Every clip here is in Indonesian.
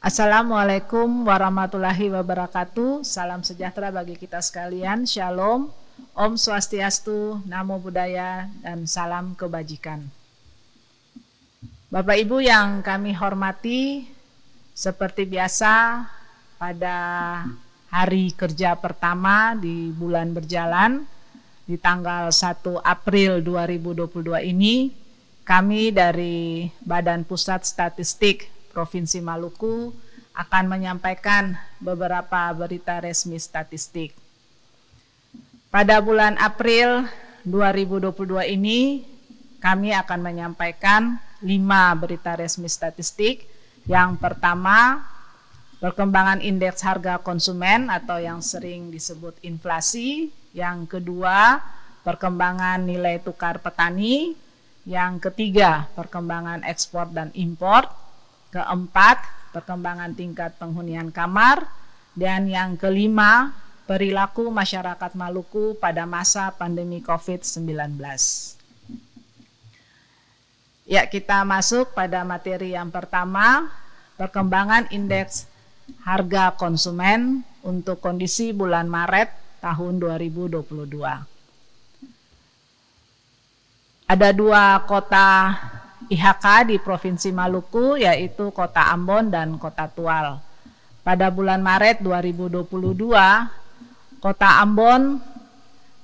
Assalamualaikum warahmatullahi wabarakatuh. Salam sejahtera bagi kita sekalian. Shalom. Om Swastiastu, Namo Buddhaya, dan salam kebajikan. Bapak Ibu yang kami hormati, seperti biasa pada hari kerja pertama di bulan berjalan di tanggal 1 April 2022 ini kami dari Badan Pusat Statistik Provinsi Maluku akan menyampaikan beberapa berita resmi statistik. Pada bulan April 2022 ini, kami akan menyampaikan lima berita resmi statistik. Yang pertama, perkembangan indeks harga konsumen atau yang sering disebut inflasi. Yang kedua, perkembangan nilai tukar petani. Yang ketiga, perkembangan ekspor dan impor. Keempat, perkembangan tingkat penghunian kamar. Dan yang kelima, perilaku masyarakat Maluku pada masa pandemi COVID-19. Ya, kita masuk pada materi yang pertama, perkembangan indeks harga konsumen untuk kondisi bulan Maret tahun 2022 ada dua kota IHK di Provinsi Maluku yaitu Kota Ambon dan Kota Tual. Pada bulan Maret 2022, Kota Ambon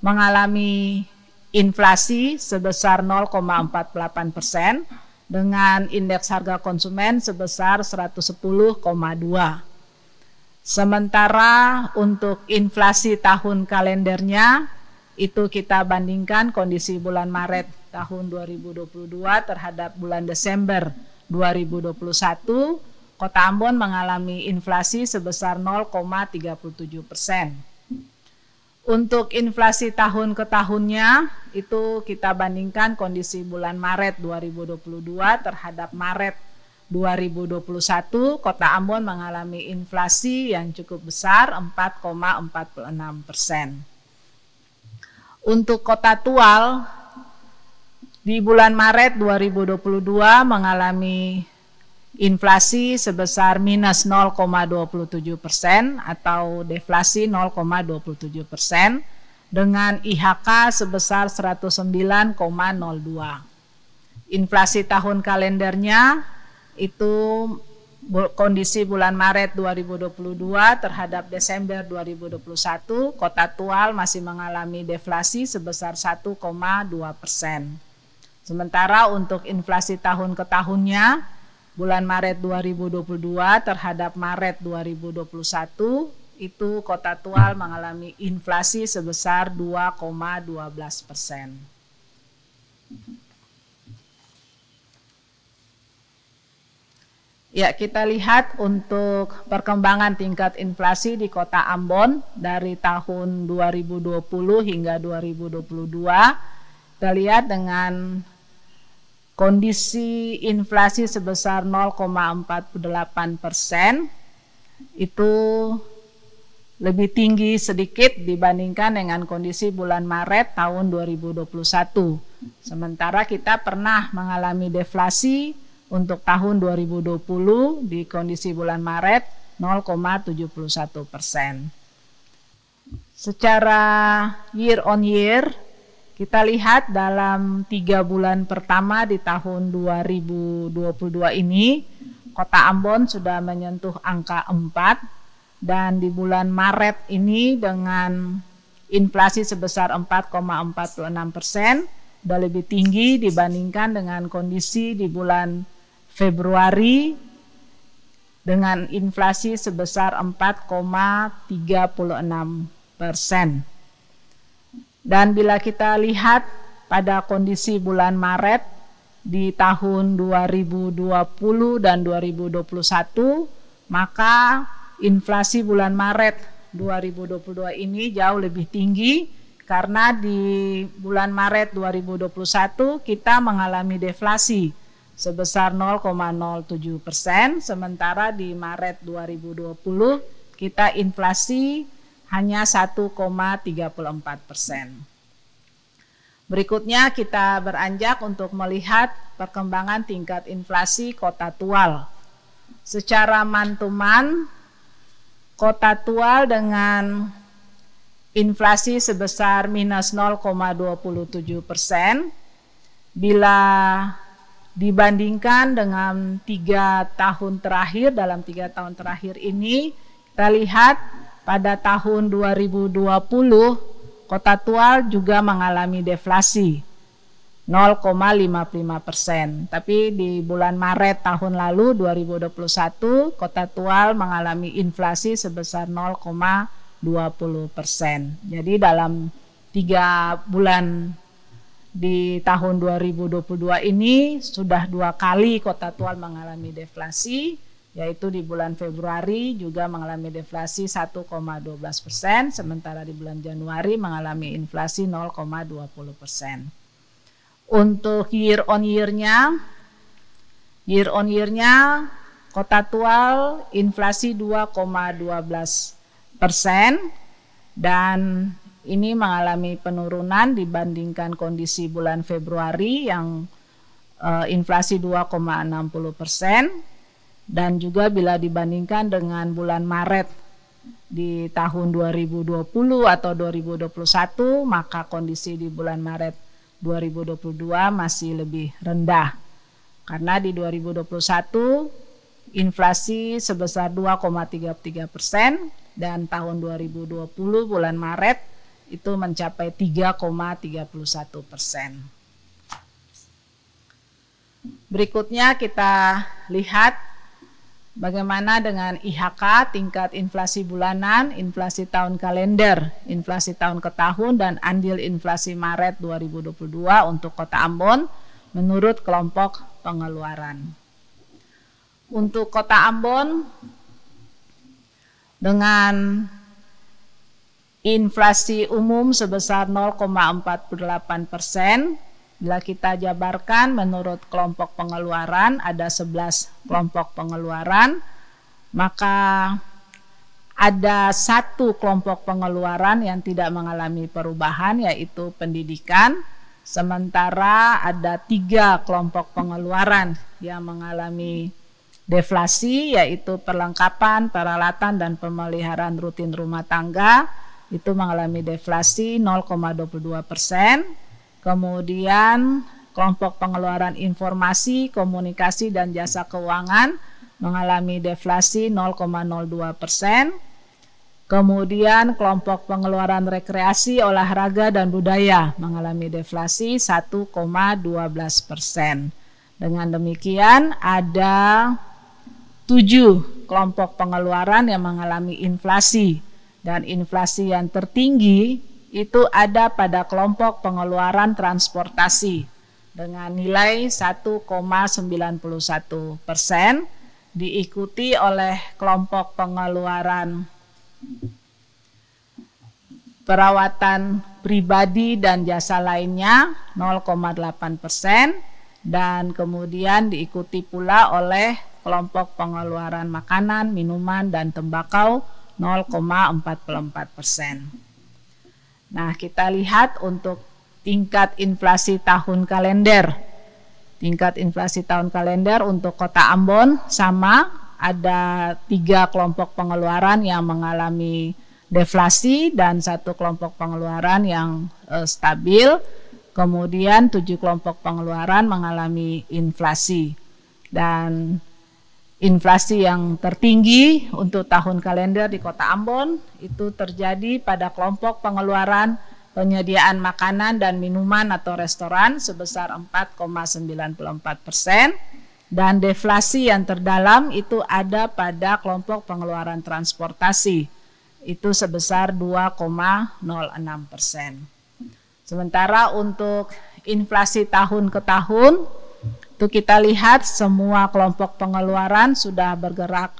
mengalami inflasi sebesar 0,48 persen dengan indeks harga konsumen sebesar 110,2. Sementara untuk inflasi tahun kalendernya itu kita bandingkan kondisi bulan Maret tahun 2022 terhadap bulan Desember 2021, Kota Ambon mengalami inflasi sebesar 0,37 persen. Untuk inflasi tahun ke tahunnya itu kita bandingkan kondisi bulan Maret 2022 terhadap Maret 2021, Kota Ambon mengalami inflasi yang cukup besar 4,46 persen. Untuk Kota Tual di bulan Maret 2022 mengalami inflasi sebesar minus 0,27 persen atau deflasi 0,27 persen dengan IHK sebesar 109,02. Inflasi tahun kalendernya itu kondisi bulan Maret 2022 terhadap Desember 2021, Kota Tual masih mengalami deflasi sebesar 1,2 persen. Sementara untuk inflasi tahun ke tahunnya, bulan Maret 2022 terhadap Maret 2021, itu kota Tual mengalami inflasi sebesar 2,12 persen. Ya, kita lihat untuk perkembangan tingkat inflasi di Kota Ambon dari tahun 2020 hingga 2022. Kita lihat dengan kondisi inflasi sebesar 0,48 persen itu lebih tinggi sedikit dibandingkan dengan kondisi bulan Maret tahun 2021. Sementara kita pernah mengalami deflasi untuk tahun 2020 di kondisi bulan Maret 0,71 persen. Secara year on year kita lihat dalam tiga bulan pertama di tahun 2022 ini, kota Ambon sudah menyentuh angka 4 dan di bulan Maret ini dengan inflasi sebesar 4,46 persen, sudah lebih tinggi dibandingkan dengan kondisi di bulan Februari dengan inflasi sebesar 4,36 persen. Dan bila kita lihat pada kondisi bulan Maret di tahun 2020 dan 2021, maka inflasi bulan Maret 2022 ini jauh lebih tinggi karena di bulan Maret 2021 kita mengalami deflasi sebesar 0,07 persen, sementara di Maret 2020 kita inflasi hanya 1,34 persen. Berikutnya kita beranjak untuk melihat perkembangan tingkat inflasi kota Tual. secara mantuman kota Tual dengan inflasi sebesar minus 0,27 persen. Bila dibandingkan dengan tiga tahun terakhir, dalam tiga tahun terakhir ini, kita lihat pada tahun 2020, kota Tual juga mengalami deflasi 0,55 persen. Tapi di bulan Maret tahun lalu 2021, kota Tual mengalami inflasi sebesar 0,55 20 persen. Jadi dalam tiga bulan di tahun 2022 ini sudah dua kali kota Tual mengalami deflasi, yaitu di bulan Februari juga mengalami deflasi 1,12 persen, sementara di bulan Januari mengalami inflasi 0,20 persen. Untuk year on year-nya, year on year-nya kota Tual inflasi 2,12 persen dan ini mengalami penurunan dibandingkan kondisi bulan Februari yang uh, inflasi 2,60 persen. Dan juga bila dibandingkan dengan bulan Maret di tahun 2020 atau 2021 maka kondisi di bulan Maret 2022 masih lebih rendah. Karena di 2021 inflasi sebesar 2,33 persen dan tahun 2020 bulan Maret itu mencapai 3,31 persen. Berikutnya kita lihat bagaimana dengan IHK tingkat inflasi bulanan, inflasi tahun kalender, inflasi tahun ke tahun dan andil inflasi Maret 2022 untuk Kota Ambon menurut kelompok pengeluaran. Untuk Kota Ambon dengan inflasi umum sebesar 0,48 persen. Bila kita jabarkan menurut kelompok pengeluaran ada 11 kelompok pengeluaran, maka ada satu kelompok pengeluaran yang tidak mengalami perubahan yaitu pendidikan, sementara ada tiga kelompok pengeluaran yang mengalami deflasi yaitu perlengkapan, peralatan dan pemeliharaan rutin rumah tangga itu mengalami deflasi 0,22 persen. Kemudian kelompok pengeluaran informasi, komunikasi dan jasa keuangan mengalami deflasi 0,02 persen. Kemudian kelompok pengeluaran rekreasi, olahraga dan budaya mengalami deflasi 1,12 persen. Dengan demikian ada tujuh kelompok pengeluaran yang mengalami inflasi dan inflasi yang tertinggi itu ada pada kelompok pengeluaran transportasi dengan nilai 1,91 persen diikuti oleh kelompok pengeluaran perawatan pribadi dan jasa lainnya 0,8 persen dan kemudian diikuti pula oleh kelompok pengeluaran makanan, minuman, dan tembakau 0,44 persen. Nah, kita lihat untuk tingkat inflasi tahun kalender. Tingkat inflasi tahun kalender untuk kota Ambon sama, ada tiga kelompok pengeluaran yang mengalami deflasi dan satu kelompok pengeluaran yang uh, stabil. Kemudian tujuh kelompok pengeluaran mengalami inflasi. Dan inflasi yang tertinggi untuk tahun kalender di Kota Ambon itu terjadi pada kelompok pengeluaran penyediaan makanan dan minuman atau restoran sebesar 4,94 persen dan deflasi yang terdalam itu ada pada kelompok pengeluaran transportasi itu sebesar 2,06 persen. Sementara untuk inflasi tahun ke tahun itu kita lihat semua kelompok pengeluaran sudah bergerak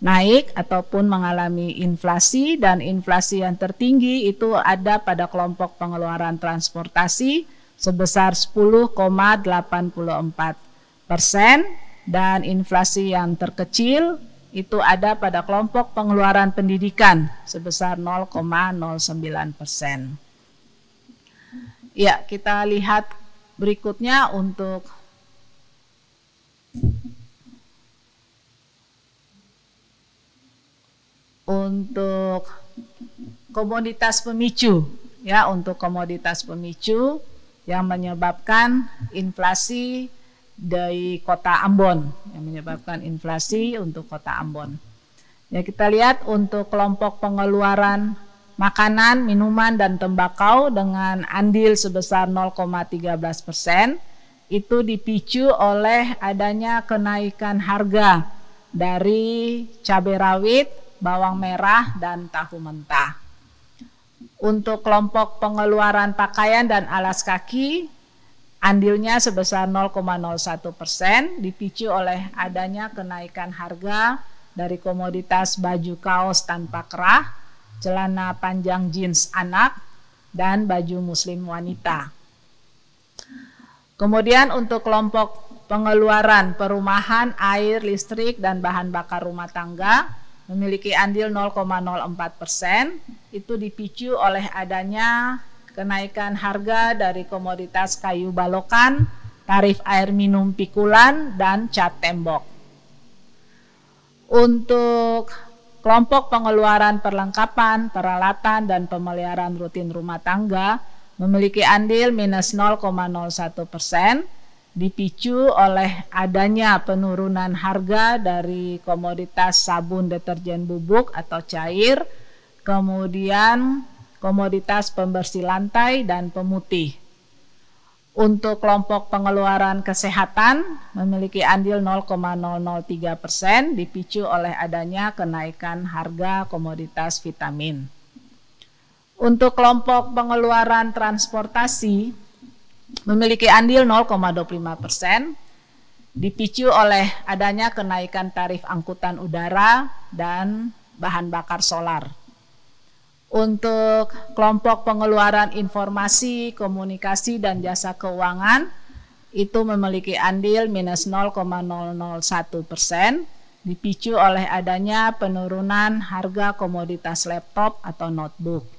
naik ataupun mengalami inflasi dan inflasi yang tertinggi itu ada pada kelompok pengeluaran transportasi sebesar 10,84 persen dan inflasi yang terkecil itu ada pada kelompok pengeluaran pendidikan sebesar 0,09 persen. Ya, kita lihat berikutnya untuk untuk komoditas pemicu ya untuk komoditas pemicu yang menyebabkan inflasi dari kota Ambon yang menyebabkan inflasi untuk kota Ambon. Ya kita lihat untuk kelompok pengeluaran makanan, minuman dan tembakau dengan andil sebesar 0,13 persen itu dipicu oleh adanya kenaikan harga dari cabai rawit, bawang merah, dan tahu mentah. Untuk kelompok pengeluaran pakaian dan alas kaki, andilnya sebesar 0,01 persen dipicu oleh adanya kenaikan harga dari komoditas baju kaos tanpa kerah, celana panjang jeans anak, dan baju muslim wanita. Kemudian untuk kelompok pengeluaran perumahan, air, listrik, dan bahan bakar rumah tangga memiliki andil 0,04 persen, itu dipicu oleh adanya kenaikan harga dari komoditas kayu balokan, tarif air minum pikulan, dan cat tembok. Untuk kelompok pengeluaran perlengkapan, peralatan, dan pemeliharaan rutin rumah tangga memiliki andil minus 0,01 persen, dipicu oleh adanya penurunan harga dari komoditas sabun deterjen bubuk atau cair, kemudian komoditas pembersih lantai dan pemutih. Untuk kelompok pengeluaran kesehatan memiliki andil 0,003 persen dipicu oleh adanya kenaikan harga komoditas vitamin. Untuk kelompok pengeluaran transportasi memiliki andil 0,25 persen dipicu oleh adanya kenaikan tarif angkutan udara dan bahan bakar solar. Untuk kelompok pengeluaran informasi, komunikasi, dan jasa keuangan itu memiliki andil minus 0,001 persen dipicu oleh adanya penurunan harga komoditas laptop atau notebook.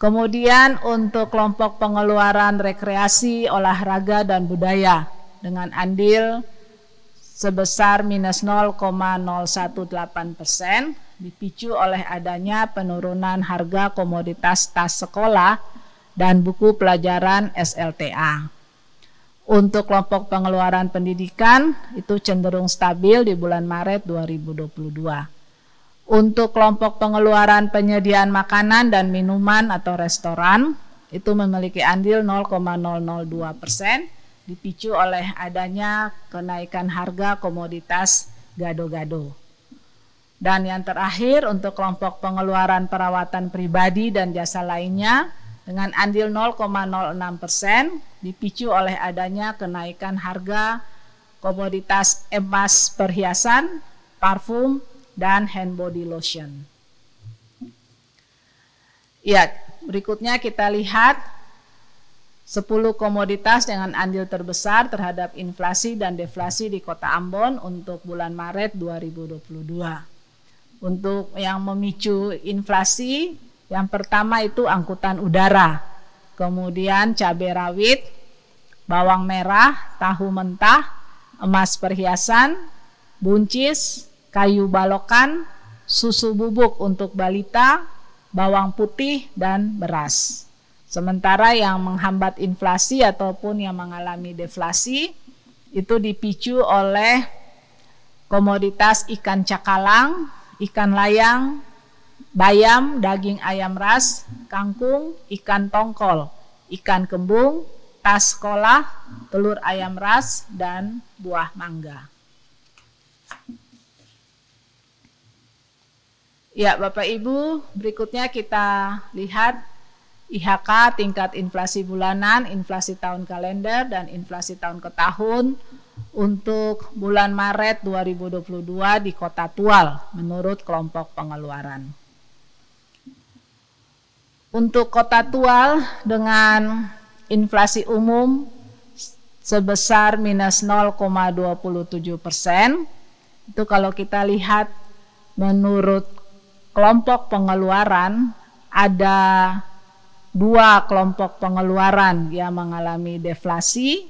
Kemudian untuk kelompok pengeluaran rekreasi, olahraga, dan budaya dengan andil sebesar minus 0,018 persen dipicu oleh adanya penurunan harga komoditas tas sekolah dan buku pelajaran SLTA. Untuk kelompok pengeluaran pendidikan itu cenderung stabil di bulan Maret 2022. Untuk kelompok pengeluaran penyediaan makanan dan minuman atau restoran itu memiliki andil 0,002 persen dipicu oleh adanya kenaikan harga komoditas gado-gado. Dan yang terakhir untuk kelompok pengeluaran perawatan pribadi dan jasa lainnya dengan andil 0,06 persen dipicu oleh adanya kenaikan harga komoditas emas perhiasan, parfum, dan hand body lotion. Ya, berikutnya kita lihat 10 komoditas dengan andil terbesar terhadap inflasi dan deflasi di Kota Ambon untuk bulan Maret 2022 untuk yang memicu inflasi yang pertama itu angkutan udara kemudian cabai rawit bawang merah tahu mentah emas perhiasan buncis kayu balokan susu bubuk untuk balita bawang putih dan beras sementara yang menghambat inflasi ataupun yang mengalami deflasi itu dipicu oleh komoditas ikan cakalang ikan layang, bayam, daging ayam ras, kangkung, ikan tongkol, ikan kembung, tas sekolah, telur ayam ras, dan buah mangga. Ya, Bapak Ibu, berikutnya kita lihat IHK tingkat inflasi bulanan, inflasi tahun kalender, dan inflasi tahun ke tahun untuk bulan Maret 2022 di Kota Tual menurut kelompok pengeluaran. Untuk Kota Tual dengan inflasi umum sebesar minus 0,27 persen, itu kalau kita lihat menurut kelompok pengeluaran ada dua kelompok pengeluaran yang mengalami deflasi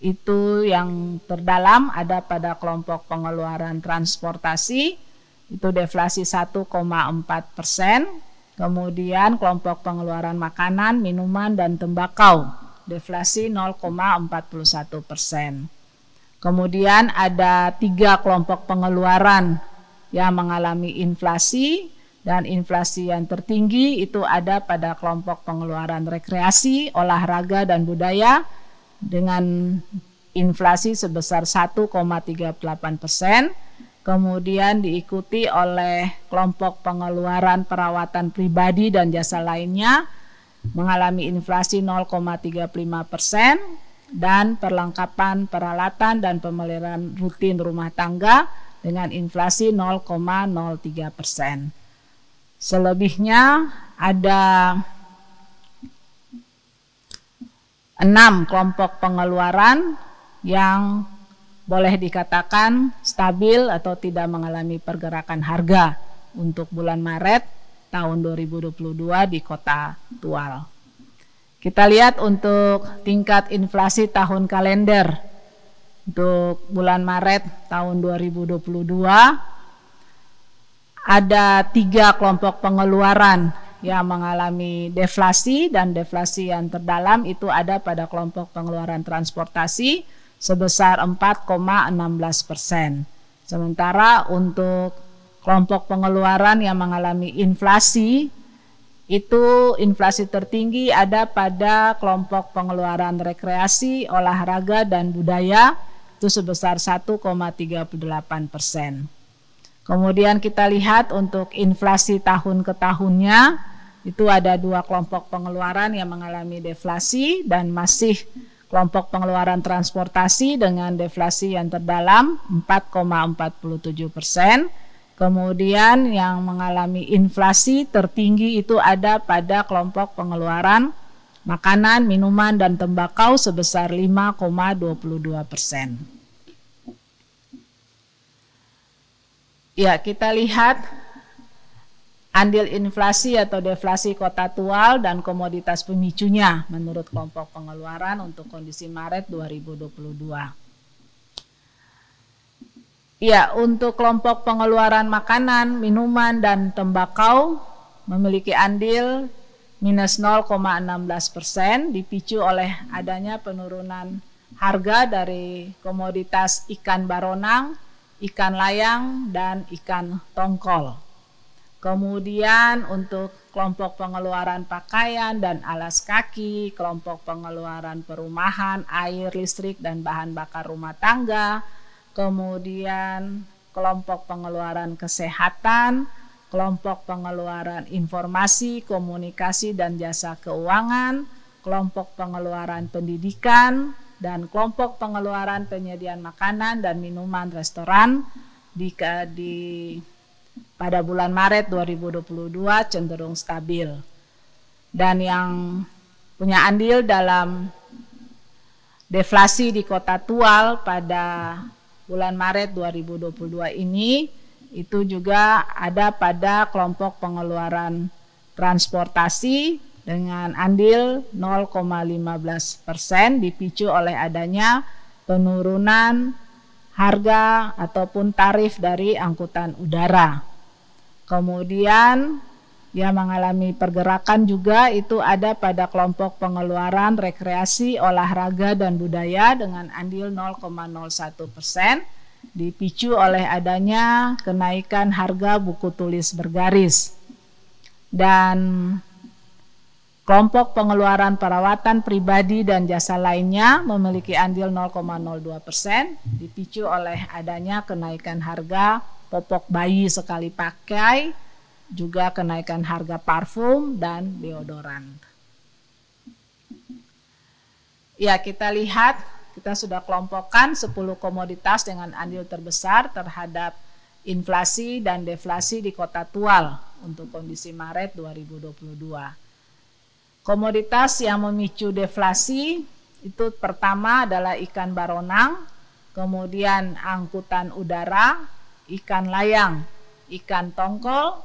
itu yang terdalam ada pada kelompok pengeluaran transportasi itu deflasi 1,4 persen. Kemudian kelompok pengeluaran makanan, minuman, dan tembakau deflasi 0,41 persen. Kemudian ada tiga kelompok pengeluaran yang mengalami inflasi dan inflasi yang tertinggi itu ada pada kelompok pengeluaran rekreasi, olahraga, dan budaya dengan inflasi sebesar 1,38 persen. Kemudian diikuti oleh kelompok pengeluaran perawatan pribadi dan jasa lainnya mengalami inflasi 0,35 persen dan perlengkapan peralatan dan pemeliharaan rutin rumah tangga dengan inflasi 0,03 persen. Selebihnya ada enam kelompok pengeluaran yang boleh dikatakan stabil atau tidak mengalami pergerakan harga untuk bulan Maret tahun 2022 di kota Tual. Kita lihat untuk tingkat inflasi tahun kalender untuk bulan Maret tahun 2022 ada tiga kelompok pengeluaran yang mengalami deflasi dan deflasi yang terdalam itu ada pada kelompok pengeluaran transportasi sebesar 4,16 persen. Sementara untuk kelompok pengeluaran yang mengalami inflasi itu inflasi tertinggi ada pada kelompok pengeluaran rekreasi, olahraga, dan budaya itu sebesar 1,38 persen. Kemudian kita lihat untuk inflasi tahun ke tahunnya itu ada dua kelompok pengeluaran yang mengalami deflasi dan masih kelompok pengeluaran transportasi dengan deflasi yang terdalam 4,47 persen Kemudian yang mengalami inflasi tertinggi itu ada pada kelompok pengeluaran makanan, minuman, dan tembakau sebesar 5,22 persen. Ya, kita lihat andil inflasi atau deflasi kota tual dan komoditas pemicunya menurut kelompok pengeluaran untuk kondisi Maret 2022. Ya, untuk kelompok pengeluaran makanan, minuman, dan tembakau memiliki andil minus 0,16 persen dipicu oleh adanya penurunan harga dari komoditas ikan baronang, ikan layang, dan ikan tongkol. Kemudian untuk kelompok pengeluaran pakaian dan alas kaki, kelompok pengeluaran perumahan, air, listrik, dan bahan bakar rumah tangga, kemudian kelompok pengeluaran kesehatan, kelompok pengeluaran informasi, komunikasi, dan jasa keuangan, kelompok pengeluaran pendidikan, dan kelompok pengeluaran penyediaan makanan dan minuman restoran di, di pada bulan Maret 2022 cenderung stabil. Dan yang punya andil dalam deflasi di kota Tual pada bulan Maret 2022 ini itu juga ada pada kelompok pengeluaran transportasi dengan andil 0,15 persen dipicu oleh adanya penurunan harga ataupun tarif dari angkutan udara. Kemudian yang mengalami pergerakan juga itu ada pada kelompok pengeluaran rekreasi, olahraga, dan budaya dengan andil 0,01 persen dipicu oleh adanya kenaikan harga buku tulis bergaris. Dan kelompok pengeluaran perawatan pribadi dan jasa lainnya memiliki andil 0,02 persen dipicu oleh adanya kenaikan harga popok bayi sekali pakai juga kenaikan harga parfum dan deodoran. Ya, kita lihat kita sudah kelompokkan 10 komoditas dengan andil terbesar terhadap inflasi dan deflasi di kota Tual untuk kondisi Maret 2022. Komoditas yang memicu deflasi itu pertama adalah ikan baronang, kemudian angkutan udara, ikan layang, ikan tongkol,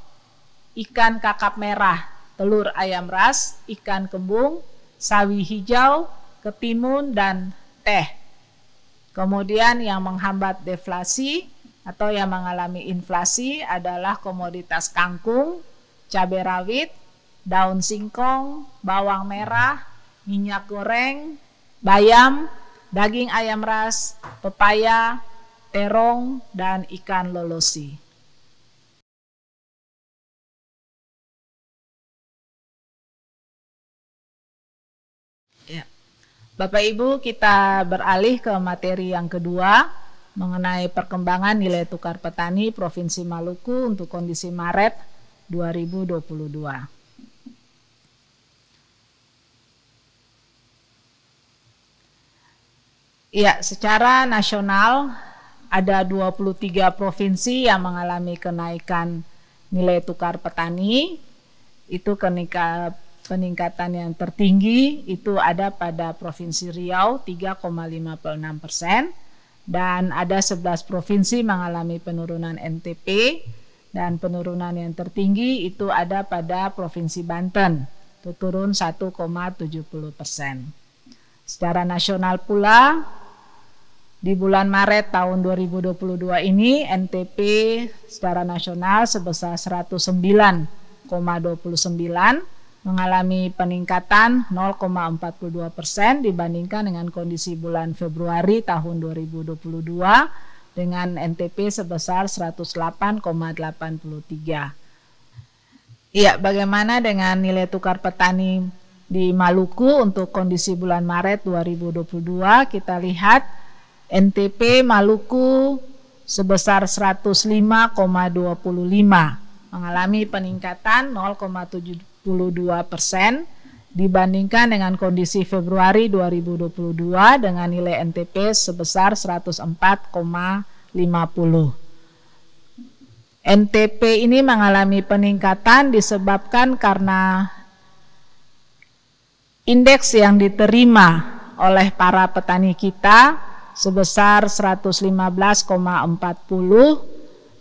ikan kakap merah, telur ayam ras, ikan kembung, sawi hijau, ketimun, dan teh. Kemudian yang menghambat deflasi atau yang mengalami inflasi adalah komoditas kangkung, cabai rawit, daun singkong, bawang merah, minyak goreng, bayam, daging ayam ras, pepaya, terong, dan ikan lolosi. Ya. Bapak Ibu, kita beralih ke materi yang kedua mengenai perkembangan nilai tukar petani Provinsi Maluku untuk kondisi Maret 2022. Ya, secara nasional ada 23 provinsi yang mengalami kenaikan nilai tukar petani. Itu kenika, peningkatan yang tertinggi itu ada pada Provinsi Riau 3,56 persen dan ada 11 provinsi mengalami penurunan NTP dan penurunan yang tertinggi itu ada pada Provinsi Banten itu turun 1,70 persen. Secara nasional pula di bulan Maret tahun 2022 ini NTP secara nasional sebesar 109,29 mengalami peningkatan 0,42 persen dibandingkan dengan kondisi bulan Februari tahun 2022 dengan NTP sebesar 108,83. Iya, bagaimana dengan nilai tukar petani di Maluku untuk kondisi bulan Maret 2022? Kita lihat NTP Maluku sebesar 105,25 mengalami peningkatan 0,72 persen dibandingkan dengan kondisi Februari 2022 dengan nilai NTP sebesar 104,50. NTP ini mengalami peningkatan disebabkan karena indeks yang diterima oleh para petani kita sebesar 115,40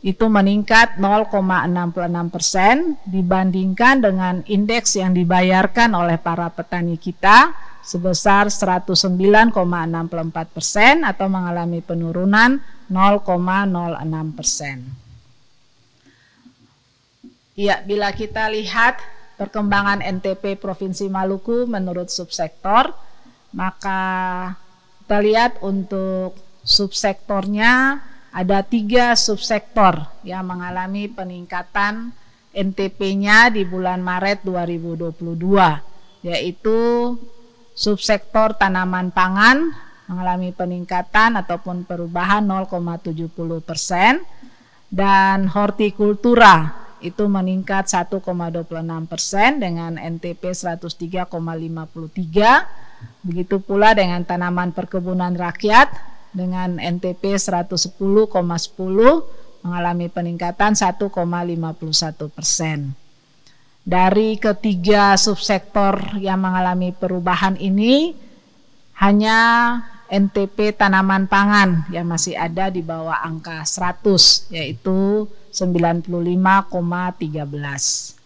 itu meningkat 0,66 persen dibandingkan dengan indeks yang dibayarkan oleh para petani kita sebesar 109,64 persen atau mengalami penurunan 0,06 persen. Ya, bila kita lihat perkembangan NTP Provinsi Maluku menurut subsektor, maka kita lihat untuk subsektornya ada tiga subsektor yang mengalami peningkatan NTP-nya di bulan Maret 2022 yaitu subsektor tanaman pangan mengalami peningkatan ataupun perubahan 0,70 persen dan hortikultura itu meningkat 1,26 persen dengan NTP 103,53 Begitu pula dengan tanaman perkebunan rakyat dengan NTP 110,10 mengalami peningkatan 1,51 persen. Dari ketiga subsektor yang mengalami perubahan ini, hanya NTP tanaman pangan yang masih ada di bawah angka 100, yaitu 95,13.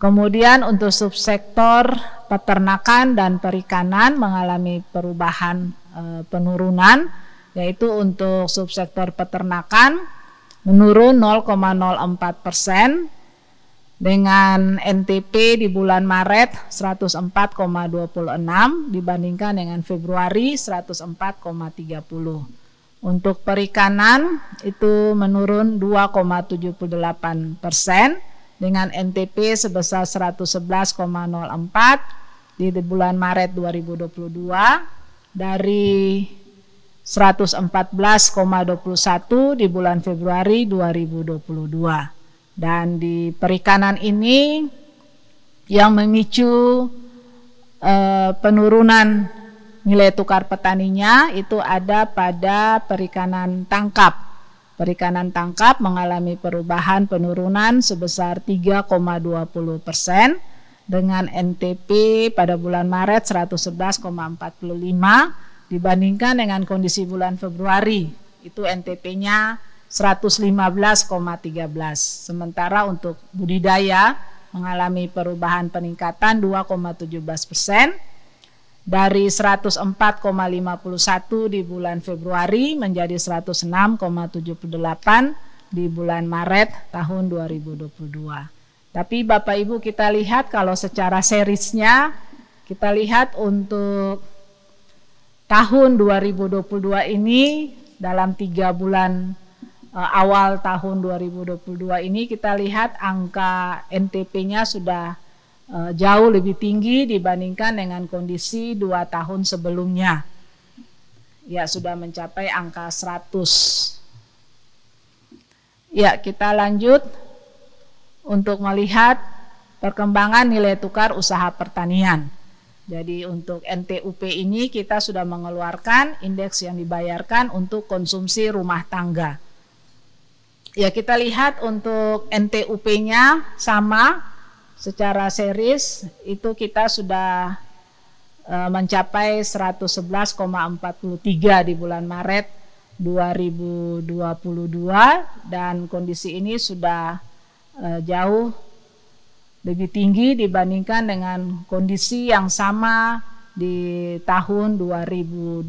Kemudian untuk subsektor peternakan dan perikanan mengalami perubahan e, penurunan yaitu untuk subsektor peternakan menurun 0,04 persen dengan NTP di bulan Maret 104,26 dibandingkan dengan Februari 104,30. Untuk perikanan itu menurun 2,78 persen dengan NTP sebesar 111,04 di bulan Maret 2022 dari 114,21 di bulan Februari 2022. Dan di perikanan ini yang memicu eh, penurunan nilai tukar petaninya itu ada pada perikanan tangkap Perikanan tangkap mengalami perubahan penurunan sebesar 3,20 persen dengan NTP pada bulan Maret 111,45 dibandingkan dengan kondisi bulan Februari itu NTP-nya 115,13. Sementara untuk budidaya mengalami perubahan peningkatan 2,17 persen dari 104,51 di bulan Februari menjadi 106,78 di bulan Maret tahun 2022. Tapi Bapak Ibu kita lihat kalau secara serisnya kita lihat untuk tahun 2022 ini dalam tiga bulan uh, awal tahun 2022 ini kita lihat angka NTP-nya sudah uh, jauh lebih tinggi dibandingkan dengan kondisi dua tahun sebelumnya. Ya sudah mencapai angka 100. Ya kita lanjut untuk melihat perkembangan nilai tukar usaha pertanian. Jadi untuk NTUP ini kita sudah mengeluarkan indeks yang dibayarkan untuk konsumsi rumah tangga. Ya kita lihat untuk NTUP-nya sama secara series itu kita sudah e, mencapai 111,43 di bulan Maret 2022 dan kondisi ini sudah e, jauh lebih tinggi dibandingkan dengan kondisi yang sama di tahun 2020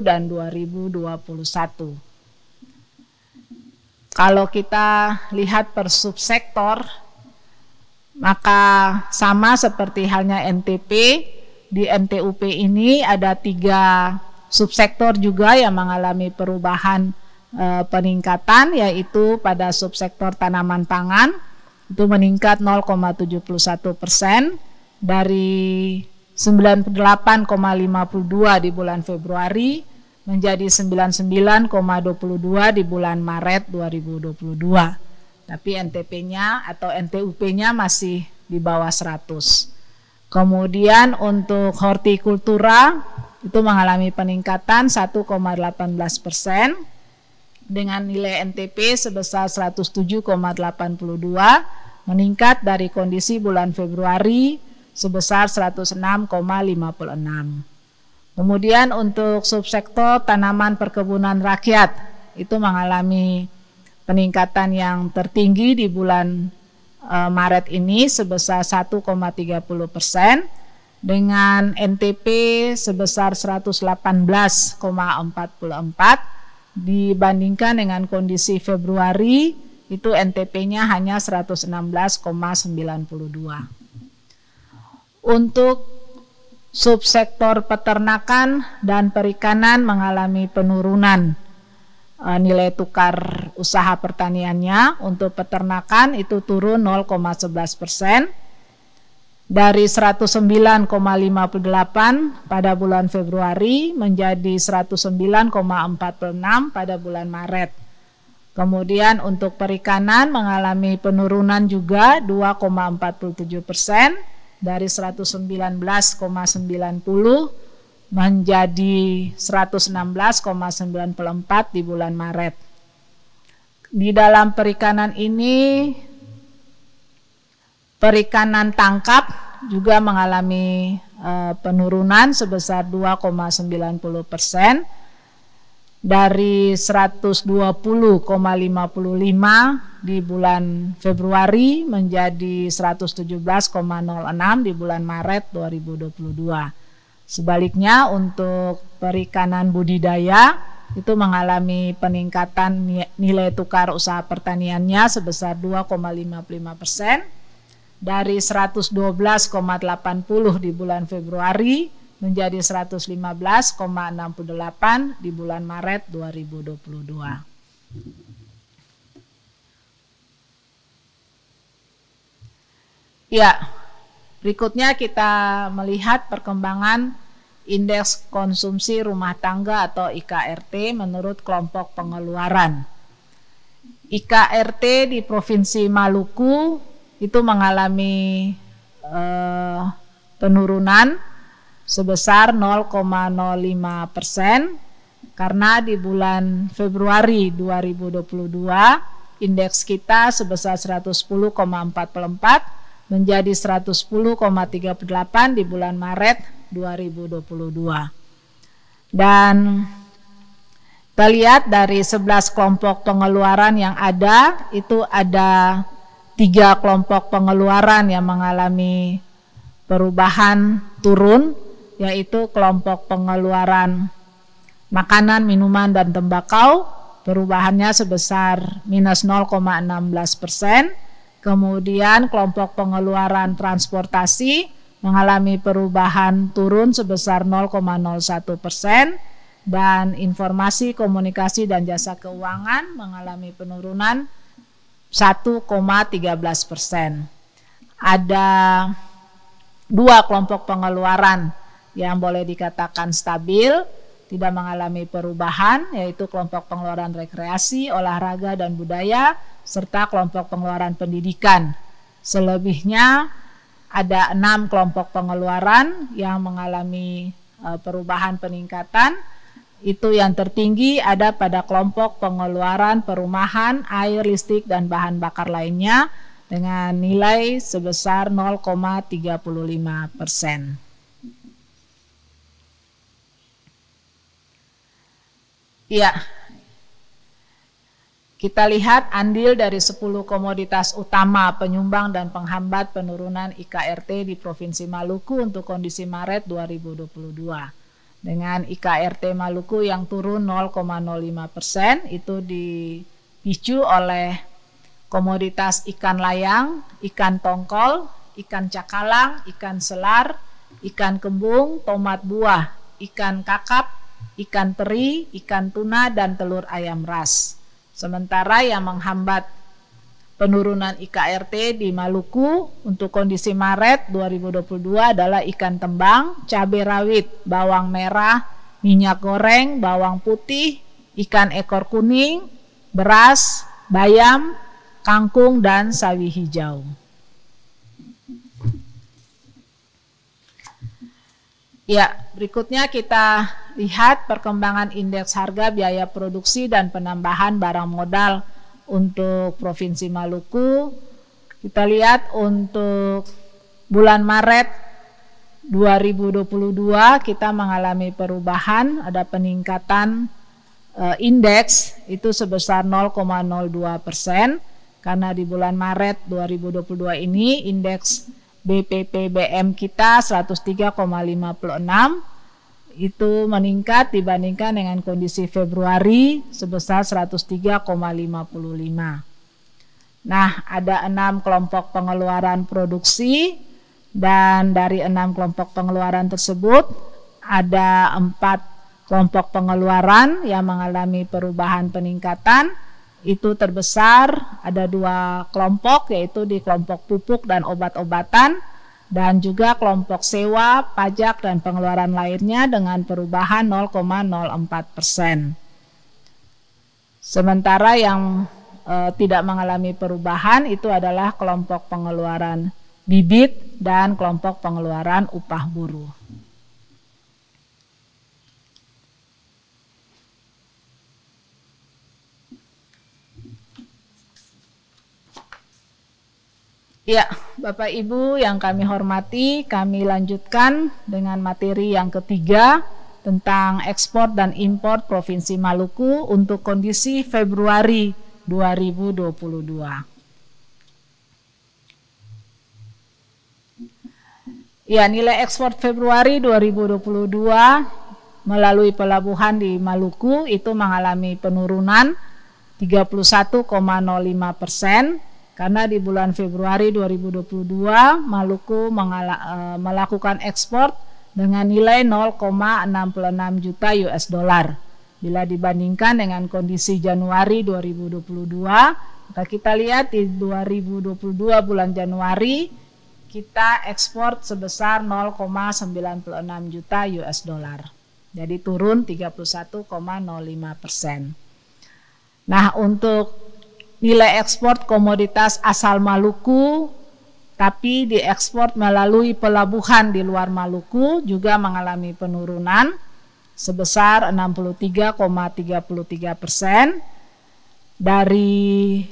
dan 2021. Kalau kita lihat per subsektor, maka sama seperti halnya NTP, di NTUP ini ada tiga subsektor juga yang mengalami perubahan e, peningkatan, yaitu pada subsektor tanaman pangan, itu meningkat 0,71 persen dari 98,52 di bulan Februari menjadi 99,22 di bulan Maret 2022. Tapi NTP-nya atau NTUP-nya masih di bawah 100. Kemudian untuk hortikultura itu mengalami peningkatan 1,18 persen dengan nilai NTP sebesar 107,82 meningkat dari kondisi bulan Februari sebesar 106,56. Kemudian untuk subsektor tanaman perkebunan rakyat itu mengalami peningkatan yang tertinggi di bulan e, Maret ini sebesar 1,30 persen dengan NTP sebesar 118,44 dibandingkan dengan kondisi Februari itu NTP-nya hanya 116,92. Untuk subsektor peternakan dan perikanan mengalami penurunan nilai tukar usaha pertaniannya. Untuk peternakan itu turun 0,11 persen dari 109,58 pada bulan Februari menjadi 109,46 pada bulan Maret. Kemudian untuk perikanan mengalami penurunan juga 2,47 persen dari 119,90 menjadi 116,94 di bulan Maret. Di dalam perikanan ini perikanan tangkap juga mengalami uh, penurunan sebesar 2,90 persen dari 120,55 di bulan Februari menjadi 117,06 di bulan Maret 2022. Sebaliknya untuk perikanan budidaya itu mengalami peningkatan nilai tukar usaha pertaniannya sebesar 2,55 persen dari 112,80 di bulan Februari menjadi 115,68 di bulan Maret 2022. Ya, berikutnya kita melihat perkembangan indeks konsumsi rumah tangga atau IKRT menurut kelompok pengeluaran. IKRT di Provinsi Maluku itu mengalami eh, penurunan sebesar 0,05 persen karena di bulan Februari 2022 indeks kita sebesar 110,44 menjadi 110,38 di bulan Maret 2022. Dan kita lihat dari 11 kelompok pengeluaran yang ada itu ada tiga kelompok pengeluaran yang mengalami perubahan turun yaitu kelompok pengeluaran makanan, minuman, dan tembakau perubahannya sebesar minus 0,16 persen. Kemudian kelompok pengeluaran transportasi mengalami perubahan turun sebesar 0,01 persen dan informasi komunikasi dan jasa keuangan mengalami penurunan 1,13 persen. Ada dua kelompok pengeluaran yang boleh dikatakan stabil, tidak mengalami perubahan, yaitu kelompok pengeluaran rekreasi, olahraga, dan budaya, serta kelompok pengeluaran pendidikan. Selebihnya ada enam kelompok pengeluaran yang mengalami uh, perubahan peningkatan. Itu yang tertinggi ada pada kelompok pengeluaran perumahan, air, listrik, dan bahan bakar lainnya dengan nilai sebesar 0,35 persen. Ya, kita lihat andil dari 10 komoditas utama penyumbang dan penghambat penurunan IKRT di Provinsi Maluku untuk kondisi Maret 2022. Dengan IKRT Maluku yang turun 0,05 persen itu dipicu oleh komoditas ikan layang, ikan tongkol, ikan cakalang, ikan selar, ikan kembung, tomat buah, ikan kakap, ikan teri, ikan tuna, dan telur ayam ras. Sementara yang menghambat penurunan IKRT di Maluku untuk kondisi Maret 2022 adalah ikan tembang, cabai rawit, bawang merah, minyak goreng, bawang putih, ikan ekor kuning, beras, bayam, kangkung, dan sawi hijau. Ya, berikutnya kita lihat perkembangan indeks harga biaya produksi dan penambahan barang modal untuk Provinsi Maluku. Kita lihat untuk bulan Maret 2022 kita mengalami perubahan, ada peningkatan uh, indeks itu sebesar 0,02 persen karena di bulan Maret 2022 ini indeks BPPBM kita 103,56 itu meningkat dibandingkan dengan kondisi Februari sebesar 103,55. Nah, ada enam kelompok pengeluaran produksi dan dari enam kelompok pengeluaran tersebut ada empat kelompok pengeluaran yang mengalami perubahan peningkatan. Itu terbesar ada dua kelompok yaitu di kelompok pupuk dan obat-obatan dan juga kelompok sewa, pajak, dan pengeluaran lainnya dengan perubahan 0,04 persen. Sementara yang e, tidak mengalami perubahan itu adalah kelompok pengeluaran bibit dan kelompok pengeluaran upah buruh. Ya, Bapak Ibu yang kami hormati, kami lanjutkan dengan materi yang ketiga tentang ekspor dan impor Provinsi Maluku untuk kondisi Februari 2022. Ya, nilai ekspor Februari 2022 melalui pelabuhan di Maluku itu mengalami penurunan 31,05 persen karena di bulan Februari 2022 Maluku mengala, uh, melakukan ekspor dengan nilai 0,66 juta US dollar. Bila dibandingkan dengan kondisi Januari 2022, maka kita lihat di 2022 bulan Januari kita ekspor sebesar 0,96 juta US dollar. Jadi turun 31,05 persen. Nah untuk nilai ekspor komoditas asal Maluku tapi diekspor melalui pelabuhan di luar Maluku juga mengalami penurunan sebesar 63,33 persen dari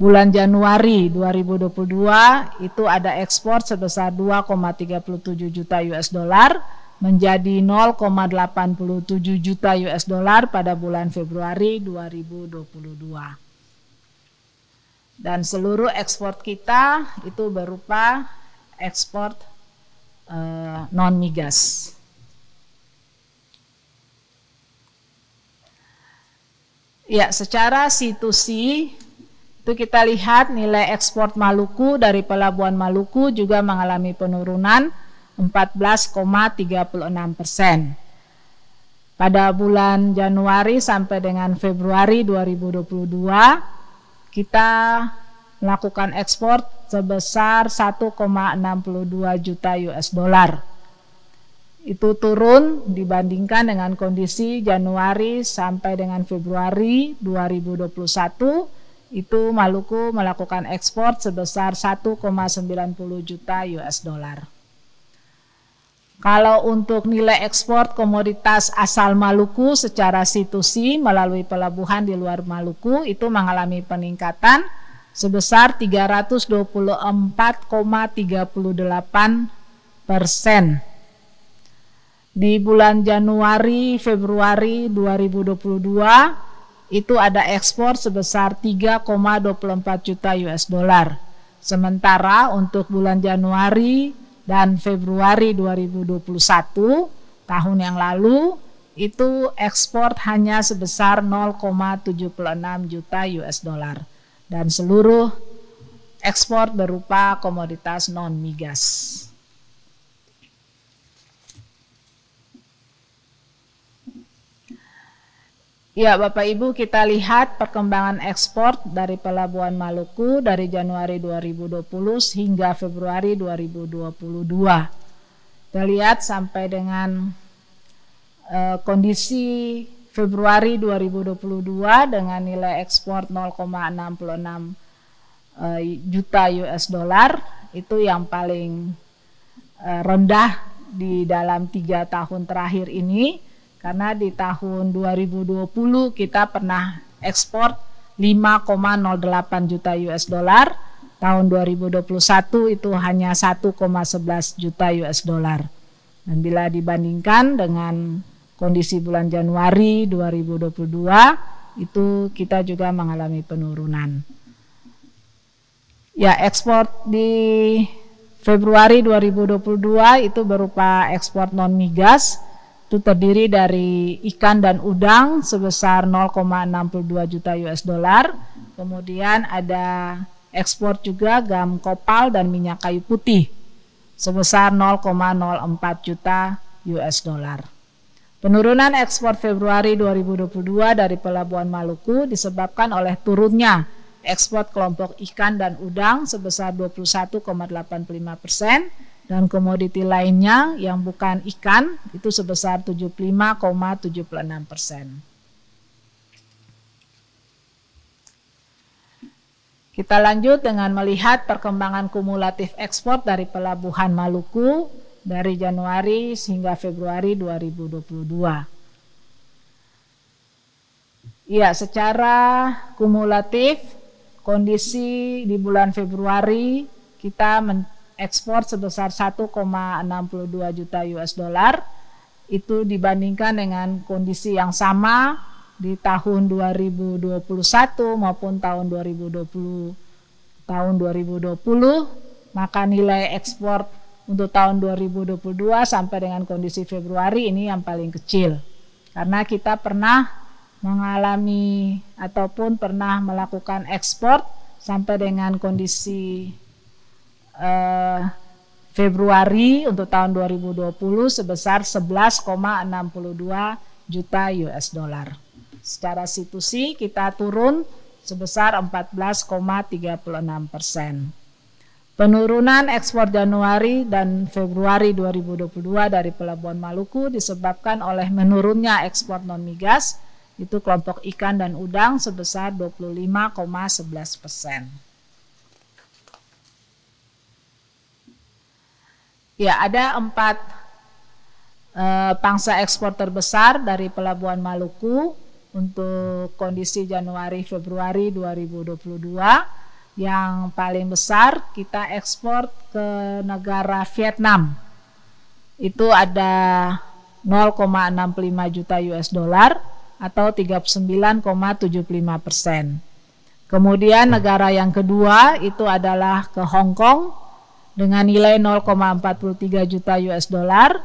bulan Januari 2022 itu ada ekspor sebesar 2,37 juta US dollar menjadi 0,87 juta US dollar pada bulan Februari 2022 dan seluruh ekspor kita itu berupa ekspor eh, uh, non migas. Ya, secara situsi itu kita lihat nilai ekspor Maluku dari pelabuhan Maluku juga mengalami penurunan 14,36 persen. Pada bulan Januari sampai dengan Februari 2022, kita melakukan ekspor sebesar 1,62 juta US dollar. Itu turun dibandingkan dengan kondisi Januari sampai dengan Februari 2021 itu Maluku melakukan ekspor sebesar 1,90 juta US dollar. Kalau untuk nilai ekspor komoditas asal Maluku secara situsi melalui pelabuhan di luar Maluku itu mengalami peningkatan sebesar 324,38 persen. Di bulan Januari Februari 2022 itu ada ekspor sebesar 3,24 juta US dollar. Sementara untuk bulan Januari dan Februari 2021 tahun yang lalu itu ekspor hanya sebesar 0,76 juta US dollar dan seluruh ekspor berupa komoditas non migas. Ya, Bapak Ibu, kita lihat perkembangan ekspor dari Pelabuhan Maluku dari Januari 2020 hingga Februari 2022. Kita lihat sampai dengan uh, kondisi Februari 2022 dengan nilai ekspor 0,66 uh, juta US dollar itu yang paling uh, rendah di dalam tiga tahun terakhir ini karena di tahun 2020 kita pernah ekspor 5,08 juta US dollar, tahun 2021 itu hanya 1,11 juta US dollar. Dan bila dibandingkan dengan kondisi bulan Januari 2022 itu kita juga mengalami penurunan. Ya, ekspor di Februari 2022 itu berupa ekspor non migas itu terdiri dari ikan dan udang sebesar 0,62 juta US dollar. Kemudian ada ekspor juga gam kopal dan minyak kayu putih sebesar 0,04 juta US dollar. Penurunan ekspor Februari 2022 dari Pelabuhan Maluku disebabkan oleh turunnya ekspor kelompok ikan dan udang sebesar 21,85 persen dan komoditi lainnya yang bukan ikan itu sebesar 75,76 persen. Kita lanjut dengan melihat perkembangan kumulatif ekspor dari pelabuhan Maluku dari Januari hingga Februari 2022. Ya, secara kumulatif kondisi di bulan Februari kita ekspor sebesar 1,62 juta US dollar itu dibandingkan dengan kondisi yang sama di tahun 2021 maupun tahun 2020 tahun 2020 maka nilai ekspor untuk tahun 2022 sampai dengan kondisi Februari ini yang paling kecil. Karena kita pernah mengalami ataupun pernah melakukan ekspor sampai dengan kondisi uh, Februari untuk tahun 2020 sebesar 11,62 juta US dollar. Secara situsi kita turun sebesar 14,36 persen. Penurunan ekspor Januari dan Februari 2022 dari Pelabuhan Maluku disebabkan oleh menurunnya ekspor non migas itu kelompok ikan dan udang sebesar 25,11 persen. Ya, ada empat uh, pangsa ekspor terbesar dari Pelabuhan Maluku untuk kondisi Januari Februari 2022. Yang paling besar kita ekspor ke negara Vietnam. Itu ada 0,65 juta US dollar atau 39,75 persen. Kemudian negara yang kedua itu adalah ke Hong Kong dengan nilai 0,43 juta US dollar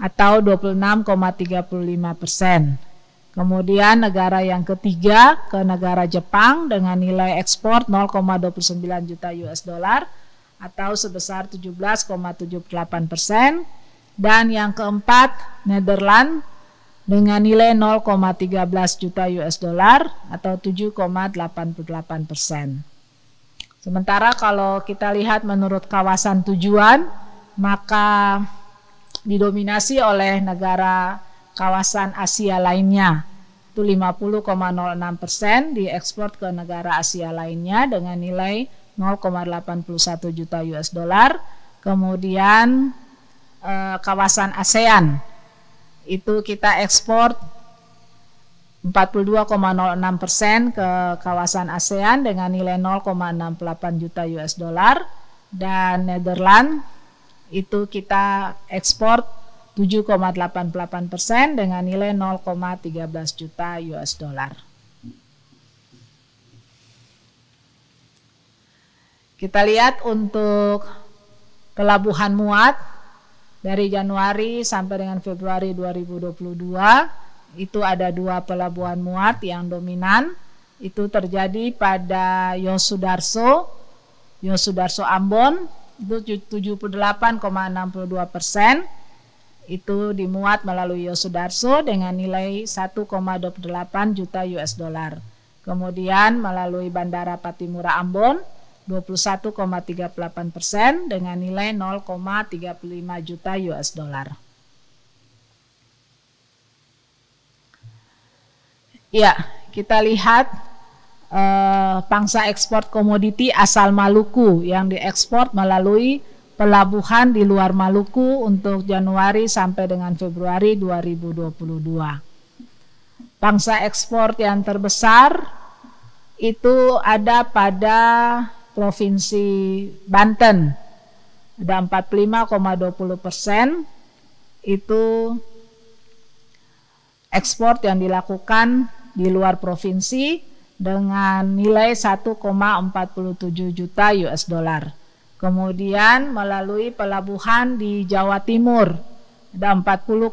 atau 26,35 persen. Kemudian negara yang ketiga ke negara Jepang dengan nilai ekspor 0,29 juta US dollar atau sebesar 17,78 persen. Dan yang keempat Netherlands dengan nilai 0,13 juta US dollar atau 7,88 persen. Sementara kalau kita lihat menurut kawasan tujuan, maka didominasi oleh negara kawasan Asia lainnya. Itu 50,06 persen diekspor ke negara Asia lainnya dengan nilai 0,81 juta US dollar. Kemudian eh, kawasan ASEAN itu kita ekspor 42,06 persen ke kawasan ASEAN dengan nilai 0,68 juta US dollar dan Netherlands itu kita ekspor 7,88 persen dengan nilai 0,13 juta US dollar. Kita lihat untuk pelabuhan muat dari Januari sampai dengan Februari 2022 itu ada dua pelabuhan muat yang dominan itu terjadi pada Yosudarso, Yosudarso Ambon itu 78,62 persen itu dimuat melalui Yosudarso dengan nilai 1,28 juta US dollar. Kemudian melalui Bandara Patimura Ambon 21,38 persen dengan nilai 0,35 juta US dollar. Ya, kita lihat eh, pangsa ekspor komoditi asal Maluku yang diekspor melalui pelabuhan di luar Maluku untuk Januari sampai dengan Februari 2022. Bangsa ekspor yang terbesar itu ada pada Provinsi Banten. Ada 45,20 persen itu ekspor yang dilakukan di luar provinsi dengan nilai 1,47 juta US dollar. Kemudian melalui pelabuhan di Jawa Timur ada 40,45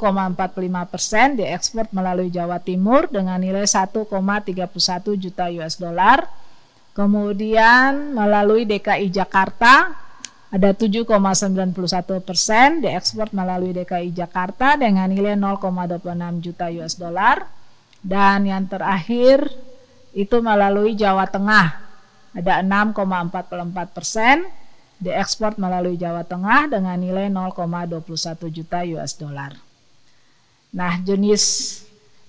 persen diekspor melalui Jawa Timur dengan nilai 1,31 juta US dollar. Kemudian melalui DKI Jakarta ada 7,91 persen diekspor melalui DKI Jakarta dengan nilai 0,26 juta US dollar. Dan yang terakhir itu melalui Jawa Tengah ada 6,44 persen diekspor melalui Jawa Tengah dengan nilai 0,21 juta US dollar. Nah, jenis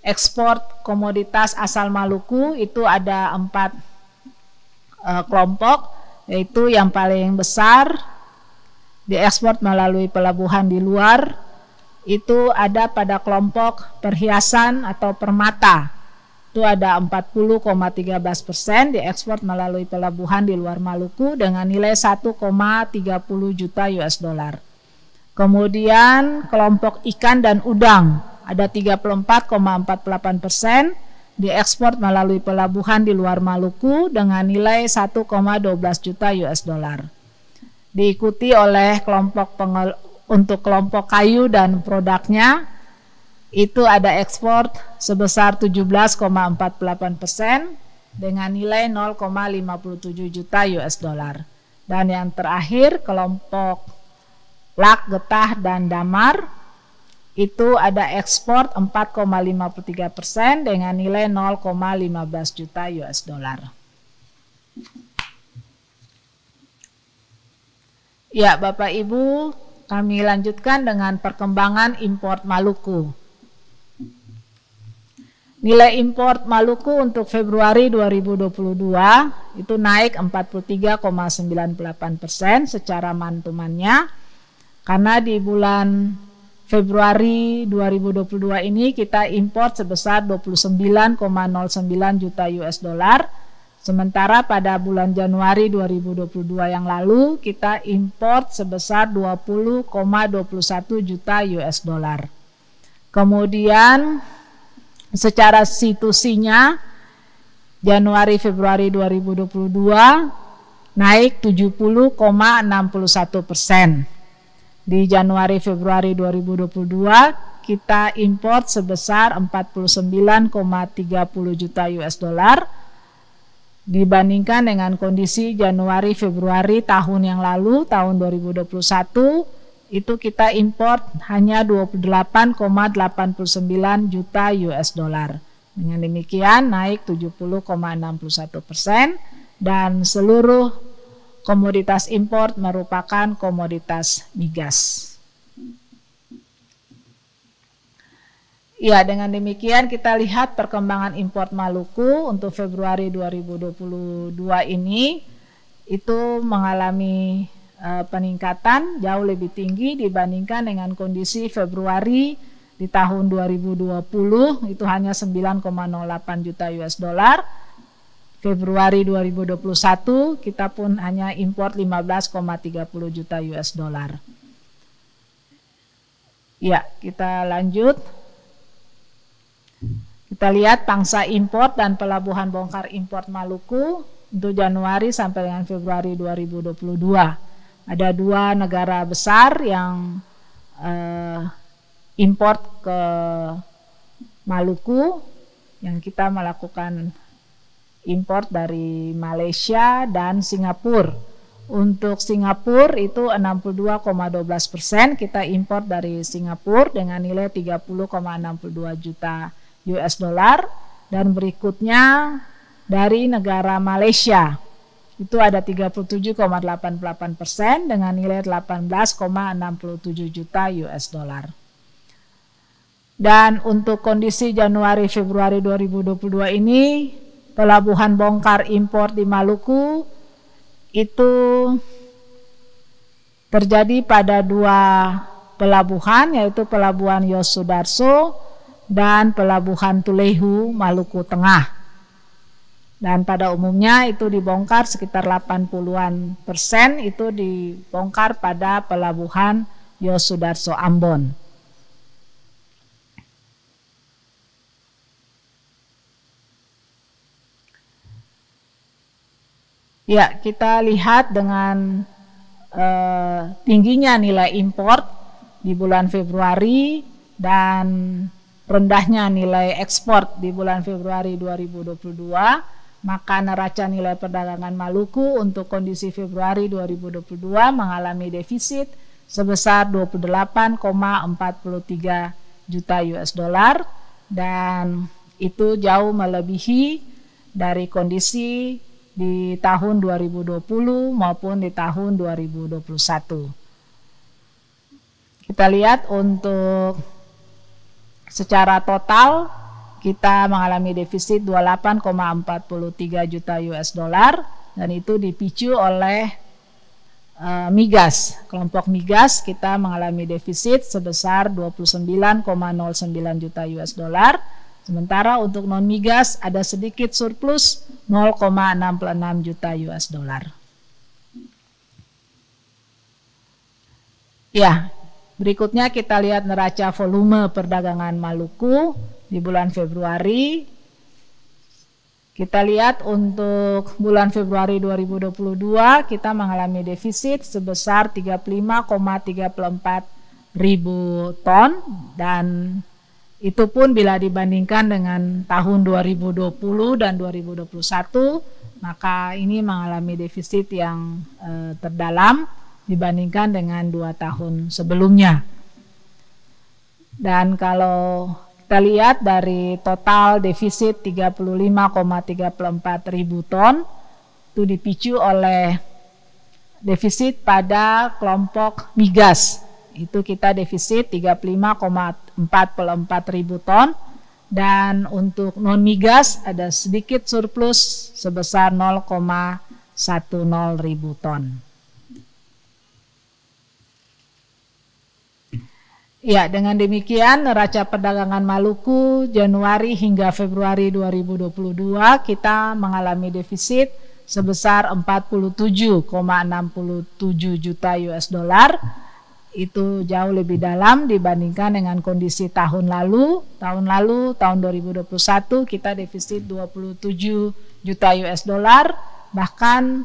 ekspor komoditas asal Maluku itu ada empat uh, kelompok, yaitu yang paling besar diekspor melalui pelabuhan di luar itu ada pada kelompok perhiasan atau permata itu ada 40,13 persen diekspor melalui pelabuhan di luar Maluku dengan nilai 1,30 juta US dollar. Kemudian kelompok ikan dan udang ada 34,48 persen diekspor melalui pelabuhan di luar Maluku dengan nilai 1,12 juta US dollar. Diikuti oleh kelompok untuk kelompok kayu dan produknya itu ada ekspor sebesar 17,48 persen dengan nilai 0,57 juta US dollar. Dan yang terakhir kelompok lak, getah, dan damar itu ada ekspor 4,53 persen dengan nilai 0,15 juta US dollar. Ya, Bapak Ibu, kami lanjutkan dengan perkembangan import Maluku. Nilai impor Maluku untuk Februari 2022 itu naik 43,98 persen secara mantumannya karena di bulan Februari 2022 ini kita impor sebesar 29,09 juta US dollar sementara pada bulan Januari 2022 yang lalu kita impor sebesar 20,21 juta US dollar. Kemudian secara situsinya Januari Februari 2022 naik 70,61 persen. Di Januari Februari 2022 kita import sebesar 49,30 juta US dollar dibandingkan dengan kondisi Januari Februari tahun yang lalu tahun 2021 itu kita import hanya 28,89 juta US dollar. Dengan demikian naik 70,61 persen dan seluruh komoditas import merupakan komoditas migas. Ya, dengan demikian kita lihat perkembangan import Maluku untuk Februari 2022 ini itu mengalami uh, peningkatan jauh lebih tinggi dibandingkan dengan kondisi Februari di tahun 2020 itu hanya 9,08 juta US dollar. Februari 2021 kita pun hanya import 15,30 juta US dollar. Ya, kita lanjut. Kita lihat pangsa import dan pelabuhan bongkar import Maluku untuk Januari sampai dengan Februari 2022. Ada dua negara besar yang uh, import ke Maluku yang kita melakukan import dari Malaysia dan Singapura. Untuk Singapura itu 62,12 persen kita import dari Singapura dengan nilai 30,62 juta US dollar dan berikutnya dari negara Malaysia itu ada 37,88 persen dengan nilai 18,67 juta US dollar. Dan untuk kondisi Januari Februari 2022 ini pelabuhan bongkar impor di Maluku itu terjadi pada dua pelabuhan yaitu pelabuhan Yosudarso dan Pelabuhan Tulehu, Maluku Tengah. Dan pada umumnya itu dibongkar sekitar 80-an persen itu dibongkar pada Pelabuhan Yosudarso Ambon. Ya, kita lihat dengan uh, tingginya nilai impor di bulan Februari dan rendahnya nilai ekspor di bulan Februari 2022, maka neraca nilai perdagangan Maluku untuk kondisi Februari 2022 mengalami defisit sebesar 28,43 juta US dollar dan itu jauh melebihi dari kondisi di tahun 2020 maupun di tahun 2021. Kita lihat untuk Secara total kita mengalami defisit 28,43 juta US dollar dan itu dipicu oleh uh, migas. Kelompok migas kita mengalami defisit sebesar 29,09 juta US dollar. Sementara untuk non migas ada sedikit surplus 0,66 juta US dollar. Ya, Berikutnya kita lihat neraca volume perdagangan Maluku di bulan Februari. Kita lihat untuk bulan Februari 2022 kita mengalami defisit sebesar 35,34 ribu ton dan itu pun bila dibandingkan dengan tahun 2020 dan 2021 maka ini mengalami defisit yang eh, terdalam dibandingkan dengan dua tahun sebelumnya. Dan kalau kita lihat dari total defisit 35,34 ribu ton itu dipicu oleh defisit pada kelompok migas itu kita defisit 35,44 ribu ton dan untuk non migas ada sedikit surplus sebesar 0,10 ribu ton. Ya, dengan demikian neraca perdagangan Maluku Januari hingga Februari 2022 kita mengalami defisit sebesar 47,67 juta US dollar. Itu jauh lebih dalam dibandingkan dengan kondisi tahun lalu. Tahun lalu tahun 2021 kita defisit 27 juta US dollar, bahkan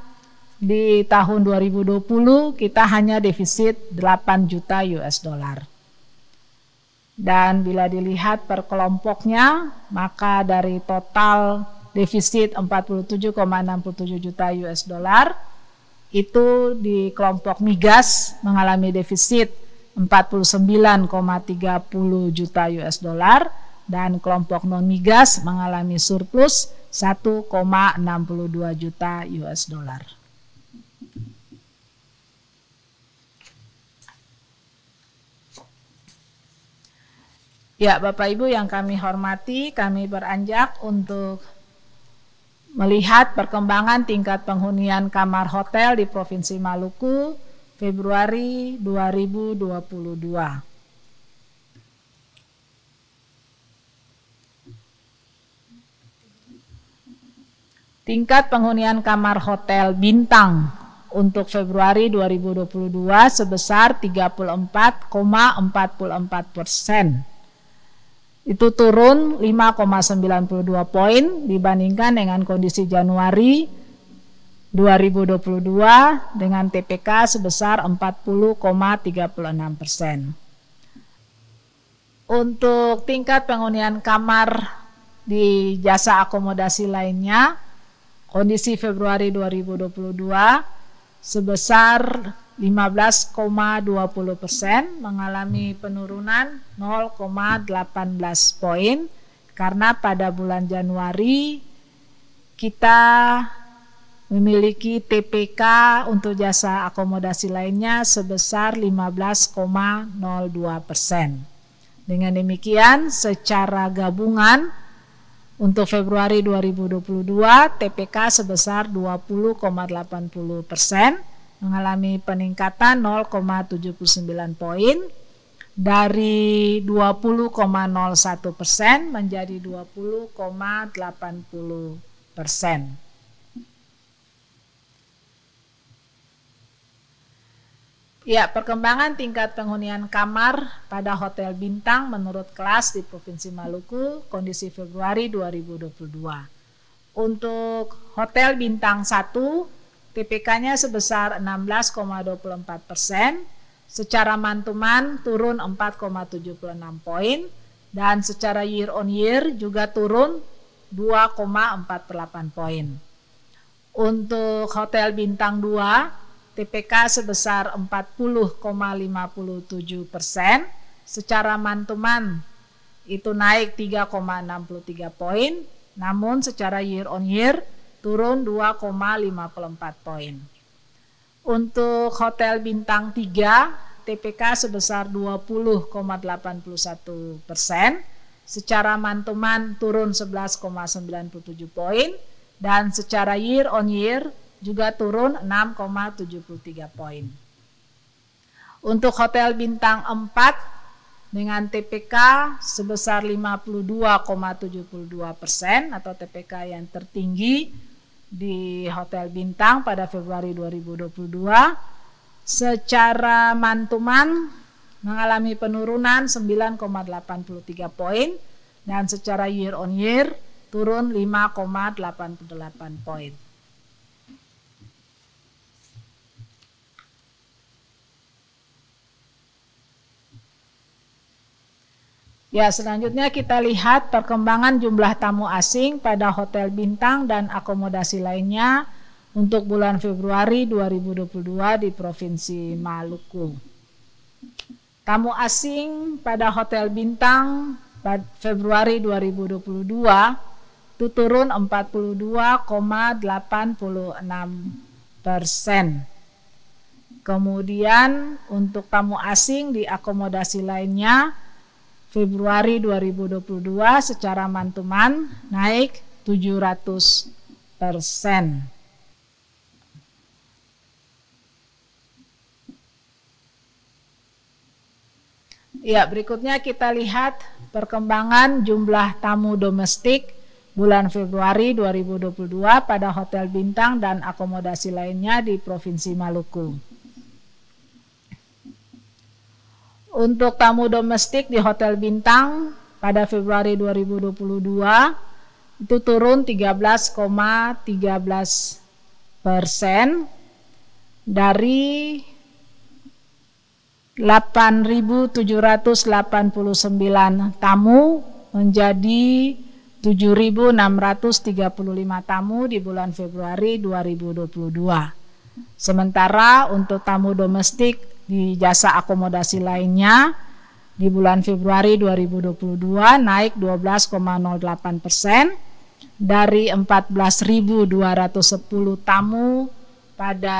di tahun 2020 kita hanya defisit 8 juta US dollar. Dan bila dilihat per kelompoknya, maka dari total defisit 47,67 juta US dollar, itu di kelompok migas mengalami defisit 49,30 juta US dollar dan kelompok non migas mengalami surplus 1,62 juta US dollar. Ya, Bapak Ibu yang kami hormati, kami beranjak untuk melihat perkembangan tingkat penghunian kamar hotel di Provinsi Maluku Februari 2022. Tingkat penghunian kamar hotel bintang untuk Februari 2022 sebesar 34,44 persen itu turun 5,92 poin dibandingkan dengan kondisi Januari 2022 dengan TPK sebesar 40,36 persen. Untuk tingkat penghunian kamar di jasa akomodasi lainnya, kondisi Februari 2022 sebesar 15,20 persen mengalami penurunan 0,18 poin karena pada bulan Januari kita memiliki TPK untuk jasa akomodasi lainnya sebesar 15,02 persen. Dengan demikian secara gabungan untuk Februari 2022 TPK sebesar 20,80 persen mengalami peningkatan 0,79 poin dari 20,01 persen menjadi 20,80 persen. Ya, perkembangan tingkat penghunian kamar pada hotel bintang menurut kelas di Provinsi Maluku kondisi Februari 2022. Untuk hotel bintang 1 TPK-nya sebesar 16,24 persen, secara mantuman turun 4,76 poin, dan secara year on year juga turun 2,48 poin. Untuk hotel bintang 2, TPK sebesar 40,57 persen, secara mantuman itu naik 3,63 poin, namun secara year on year turun 2,54 poin. Untuk hotel bintang 3, TPK sebesar 20,81 persen, secara mantuman turun 11,97 poin, dan secara year on year juga turun 6,73 poin. Untuk hotel bintang 4 dengan TPK sebesar 52,72 persen atau TPK yang tertinggi di Hotel Bintang pada Februari 2022 secara mantuman mengalami penurunan 9,83 poin dan secara year on year turun 5,88 poin. Ya, selanjutnya kita lihat perkembangan jumlah tamu asing pada hotel bintang dan akomodasi lainnya untuk bulan Februari 2022 di Provinsi Maluku. Tamu asing pada hotel bintang Februari 2022 itu turun 42,86 persen. Kemudian untuk tamu asing di akomodasi lainnya Februari 2022 secara mantuman naik 700 persen. Ya, berikutnya kita lihat perkembangan jumlah tamu domestik bulan Februari 2022 pada hotel bintang dan akomodasi lainnya di Provinsi Maluku. Untuk tamu domestik di Hotel Bintang pada Februari 2022 itu turun 13,13 persen dari 8.789 tamu menjadi 7.635 tamu di bulan Februari 2022. Sementara untuk tamu domestik di jasa akomodasi lainnya di bulan Februari 2022 naik 12,08 persen dari 14.210 tamu pada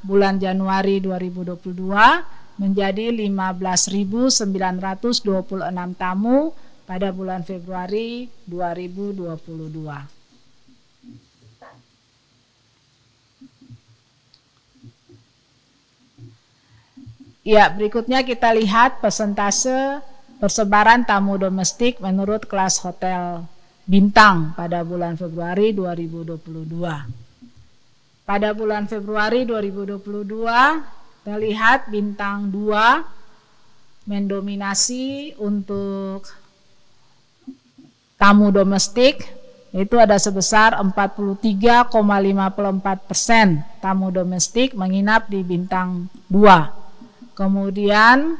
bulan Januari 2022 menjadi 15.926 tamu pada bulan Februari 2022. Ya, berikutnya kita lihat persentase persebaran tamu domestik menurut kelas hotel bintang pada bulan Februari 2022. Pada bulan Februari 2022, kita lihat bintang 2 mendominasi untuk tamu domestik itu ada sebesar 43,54 persen tamu domestik menginap di bintang 2 Kemudian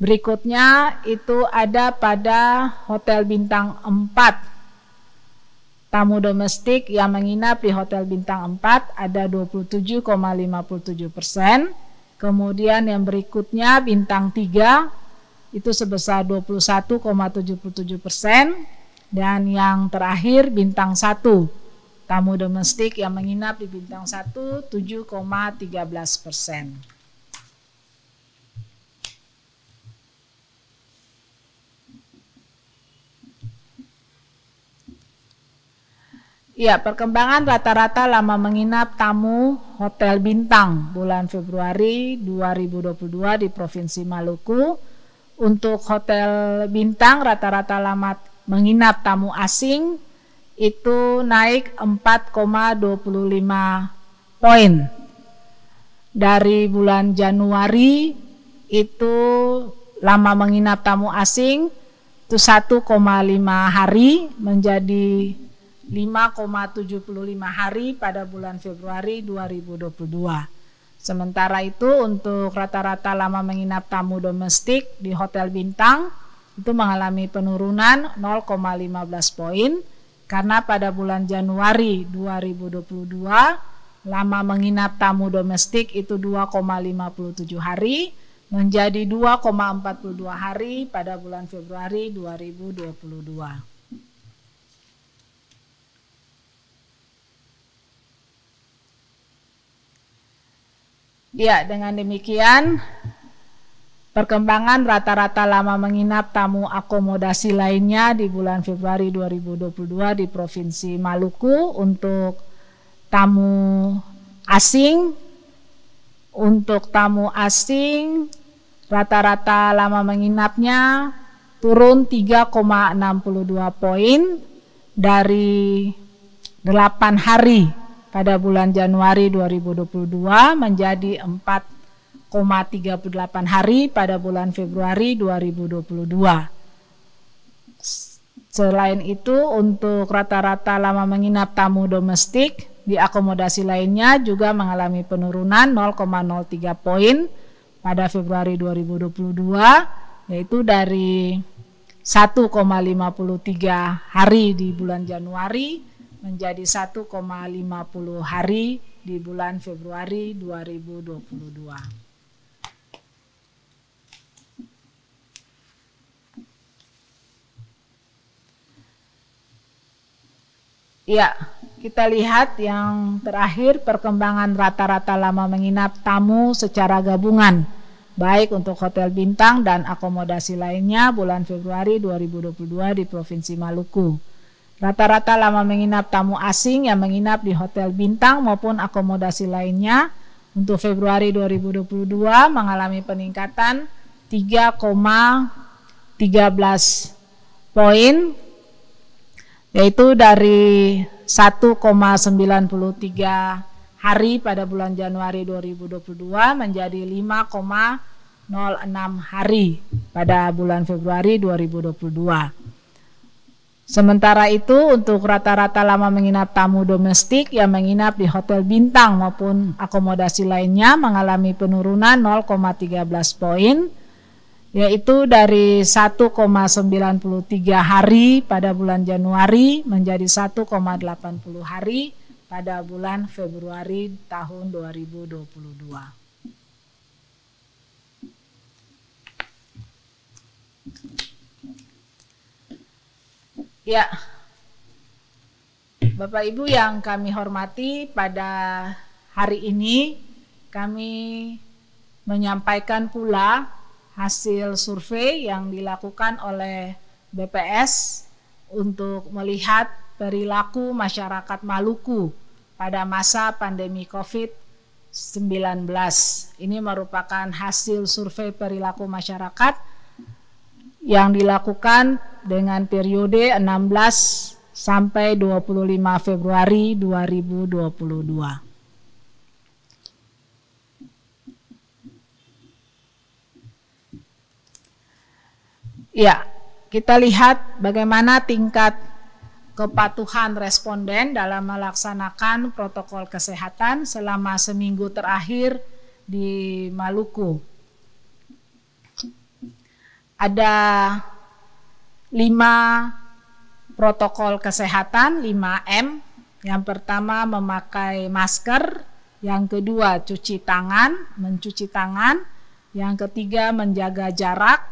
berikutnya itu ada pada hotel bintang 4. Tamu domestik yang menginap di hotel bintang 4 ada 27,57 persen. Kemudian yang berikutnya bintang 3 itu sebesar 21,77 persen. Dan yang terakhir bintang 1 tamu domestik yang menginap di bintang 1 7,13 persen. Ya, perkembangan rata-rata lama menginap tamu hotel bintang bulan Februari 2022 di Provinsi Maluku. Untuk hotel bintang rata-rata lama menginap tamu asing itu naik 4,25 poin. Dari bulan Januari itu lama menginap tamu asing itu 1,5 hari menjadi 5,75 hari pada bulan Februari 2022. Sementara itu untuk rata-rata lama menginap tamu domestik di hotel bintang itu mengalami penurunan 0,15 poin karena pada bulan Januari 2022 lama menginap tamu domestik itu 2,57 hari menjadi 2,42 hari pada bulan Februari 2022. Ya, dengan demikian perkembangan rata-rata lama menginap tamu akomodasi lainnya di bulan Februari 2022 di Provinsi Maluku untuk tamu asing. Untuk tamu asing rata-rata lama menginapnya turun 3,62 poin dari 8 hari pada bulan Januari 2022 menjadi 4,38 hari pada bulan Februari 2022. Selain itu, untuk rata-rata lama menginap tamu domestik di akomodasi lainnya juga mengalami penurunan 0,03 poin pada Februari 2022, yaitu dari 1,53 hari di bulan Januari menjadi 1,50 hari di bulan Februari 2022. Ya, kita lihat yang terakhir perkembangan rata-rata lama menginap tamu secara gabungan baik untuk hotel bintang dan akomodasi lainnya bulan Februari 2022 di Provinsi Maluku. Rata-rata lama menginap tamu asing yang menginap di hotel bintang maupun akomodasi lainnya untuk Februari 2022 mengalami peningkatan 3,13 poin yaitu dari 1,93 hari pada bulan Januari 2022 menjadi 5,06 hari pada bulan Februari 2022. Sementara itu untuk rata-rata lama menginap tamu domestik yang menginap di hotel bintang maupun akomodasi lainnya mengalami penurunan 0,13 poin yaitu dari 1,93 hari pada bulan Januari menjadi 1,80 hari pada bulan Februari tahun 2022. Ya, Bapak Ibu yang kami hormati, pada hari ini kami menyampaikan pula hasil survei yang dilakukan oleh BPS untuk melihat perilaku masyarakat Maluku pada masa pandemi COVID-19. Ini merupakan hasil survei perilaku masyarakat yang dilakukan dengan periode 16 sampai 25 Februari 2022. Ya, kita lihat bagaimana tingkat kepatuhan responden dalam melaksanakan protokol kesehatan selama seminggu terakhir di Maluku ada lima protokol kesehatan 5M. Yang pertama memakai masker, yang kedua cuci tangan, mencuci tangan, yang ketiga menjaga jarak,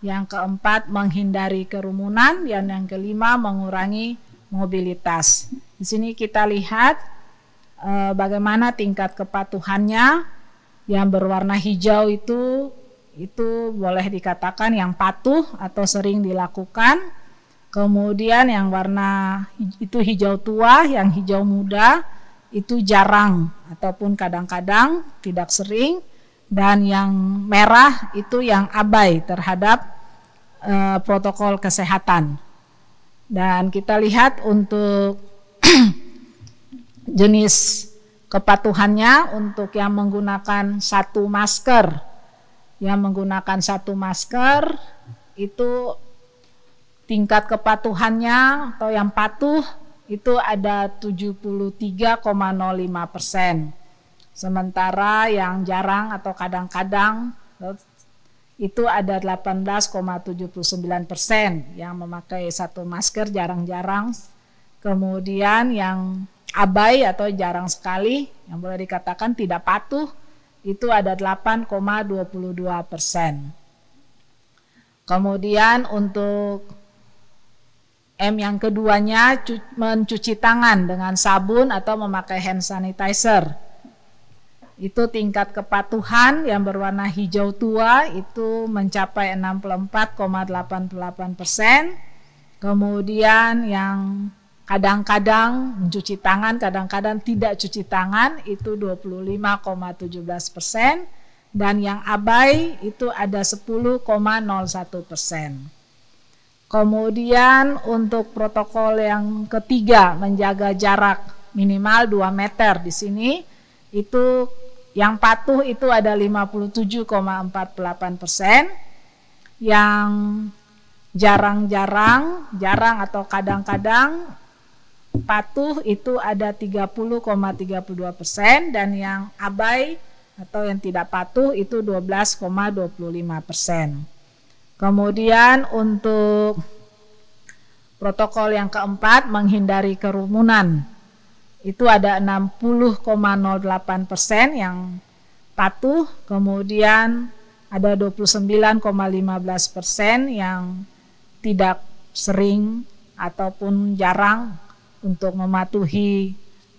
yang keempat menghindari kerumunan, dan yang kelima mengurangi mobilitas. Di sini kita lihat eh, bagaimana tingkat kepatuhannya. Yang berwarna hijau itu itu boleh dikatakan yang patuh atau sering dilakukan. Kemudian yang warna itu hijau tua, yang hijau muda itu jarang ataupun kadang-kadang tidak sering dan yang merah itu yang abai terhadap uh, protokol kesehatan. Dan kita lihat untuk jenis kepatuhannya untuk yang menggunakan satu masker yang menggunakan satu masker itu tingkat kepatuhannya atau yang patuh itu ada 73,05 persen. Sementara yang jarang atau kadang-kadang itu ada 18,79 persen yang memakai satu masker jarang-jarang. Kemudian yang abai atau jarang sekali yang boleh dikatakan tidak patuh itu ada 8,22 persen. Kemudian untuk M yang keduanya mencuci tangan dengan sabun atau memakai hand sanitizer. Itu tingkat kepatuhan yang berwarna hijau tua itu mencapai 64,88 persen. Kemudian yang kadang-kadang mencuci tangan, kadang-kadang tidak cuci tangan itu 25,17 persen dan yang abai itu ada 10,01 persen. Kemudian untuk protokol yang ketiga menjaga jarak minimal 2 meter di sini itu yang patuh itu ada 57,48 persen, yang jarang-jarang, jarang atau kadang-kadang patuh itu ada 30,32 persen dan yang abai atau yang tidak patuh itu 12,25 persen. Kemudian untuk protokol yang keempat menghindari kerumunan itu ada 60,08 persen yang patuh, kemudian ada 29,15 persen yang tidak sering ataupun jarang untuk mematuhi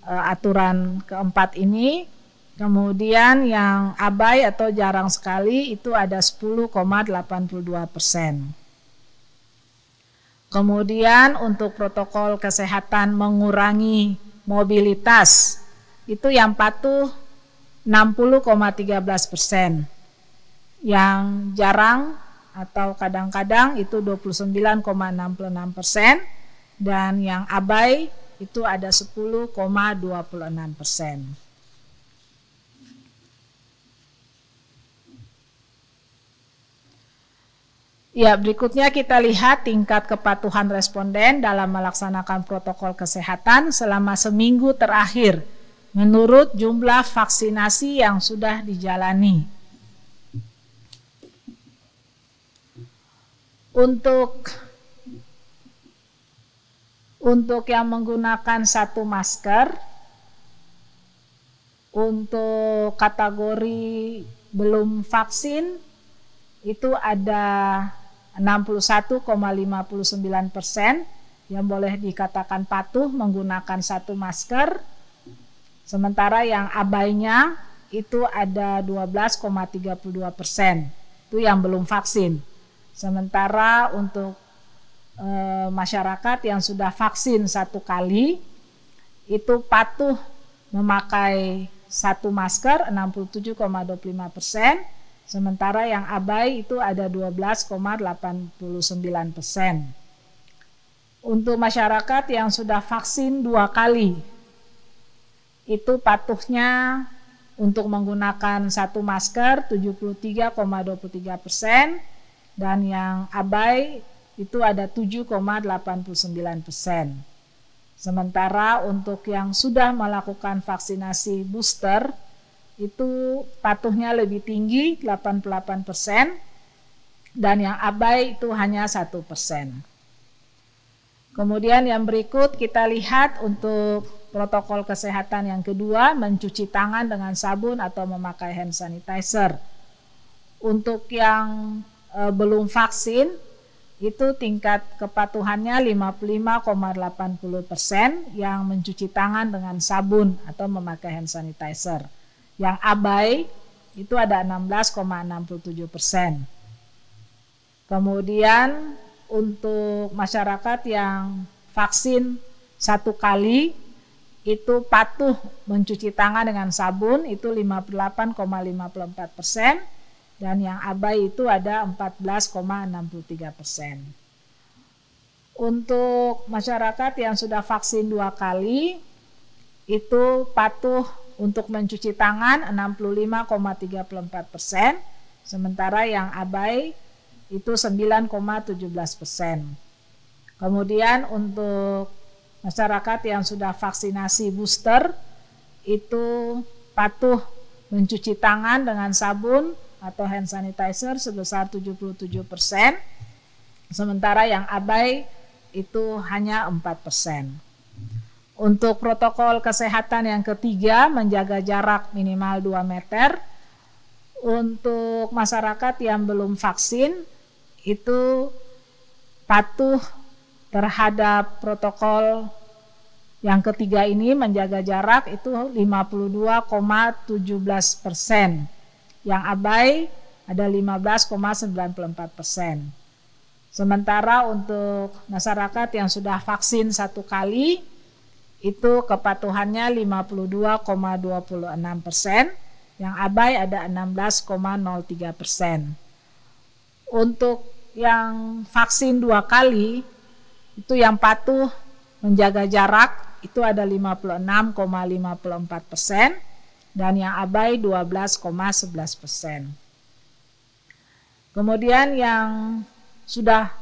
uh, aturan keempat ini. Kemudian yang abai atau jarang sekali itu ada 10,82 persen. Kemudian untuk protokol kesehatan mengurangi mobilitas itu yang patuh 60,13 persen. Yang jarang atau kadang-kadang itu 29,66 persen dan yang abai itu ada 10,26 persen. Ya, berikutnya kita lihat tingkat kepatuhan responden dalam melaksanakan protokol kesehatan selama seminggu terakhir menurut jumlah vaksinasi yang sudah dijalani. Untuk untuk yang menggunakan satu masker, untuk kategori belum vaksin itu ada 61,59 persen yang boleh dikatakan patuh menggunakan satu masker, sementara yang abainya itu ada 12,32 persen, itu yang belum vaksin. Sementara untuk e, masyarakat yang sudah vaksin satu kali itu patuh memakai satu masker 67,25 persen, Sementara yang abai itu ada 12,89 persen. Untuk masyarakat yang sudah vaksin dua kali, itu patuhnya untuk menggunakan satu masker 73,23 persen dan yang abai itu ada 7,89 persen. Sementara untuk yang sudah melakukan vaksinasi booster itu patuhnya lebih tinggi 88 persen dan yang abai itu hanya satu persen. Kemudian yang berikut kita lihat untuk protokol kesehatan yang kedua mencuci tangan dengan sabun atau memakai hand sanitizer. Untuk yang e, belum vaksin itu tingkat kepatuhannya 55,80 persen yang mencuci tangan dengan sabun atau memakai hand sanitizer. Yang abai itu ada 16,67 persen. Kemudian untuk masyarakat yang vaksin satu kali itu patuh mencuci tangan dengan sabun itu 58,54 persen dan yang abai itu ada 14,63 persen. Untuk masyarakat yang sudah vaksin dua kali itu patuh untuk mencuci tangan 65,34 persen, sementara yang abai itu 9,17 persen. Kemudian untuk masyarakat yang sudah vaksinasi booster itu patuh mencuci tangan dengan sabun atau hand sanitizer sebesar 77 persen, sementara yang abai itu hanya 4 persen. Untuk protokol kesehatan yang ketiga, menjaga jarak minimal 2 meter. Untuk masyarakat yang belum vaksin, itu patuh terhadap protokol yang ketiga ini menjaga jarak itu 52,17 persen. Yang abai ada 15,94 persen. Sementara untuk masyarakat yang sudah vaksin satu kali itu kepatuhannya 52,26 persen, yang abai ada 16,03 persen. Untuk yang vaksin dua kali, itu yang patuh menjaga jarak itu ada 56,54 persen dan yang abai 12,11 persen. Kemudian yang sudah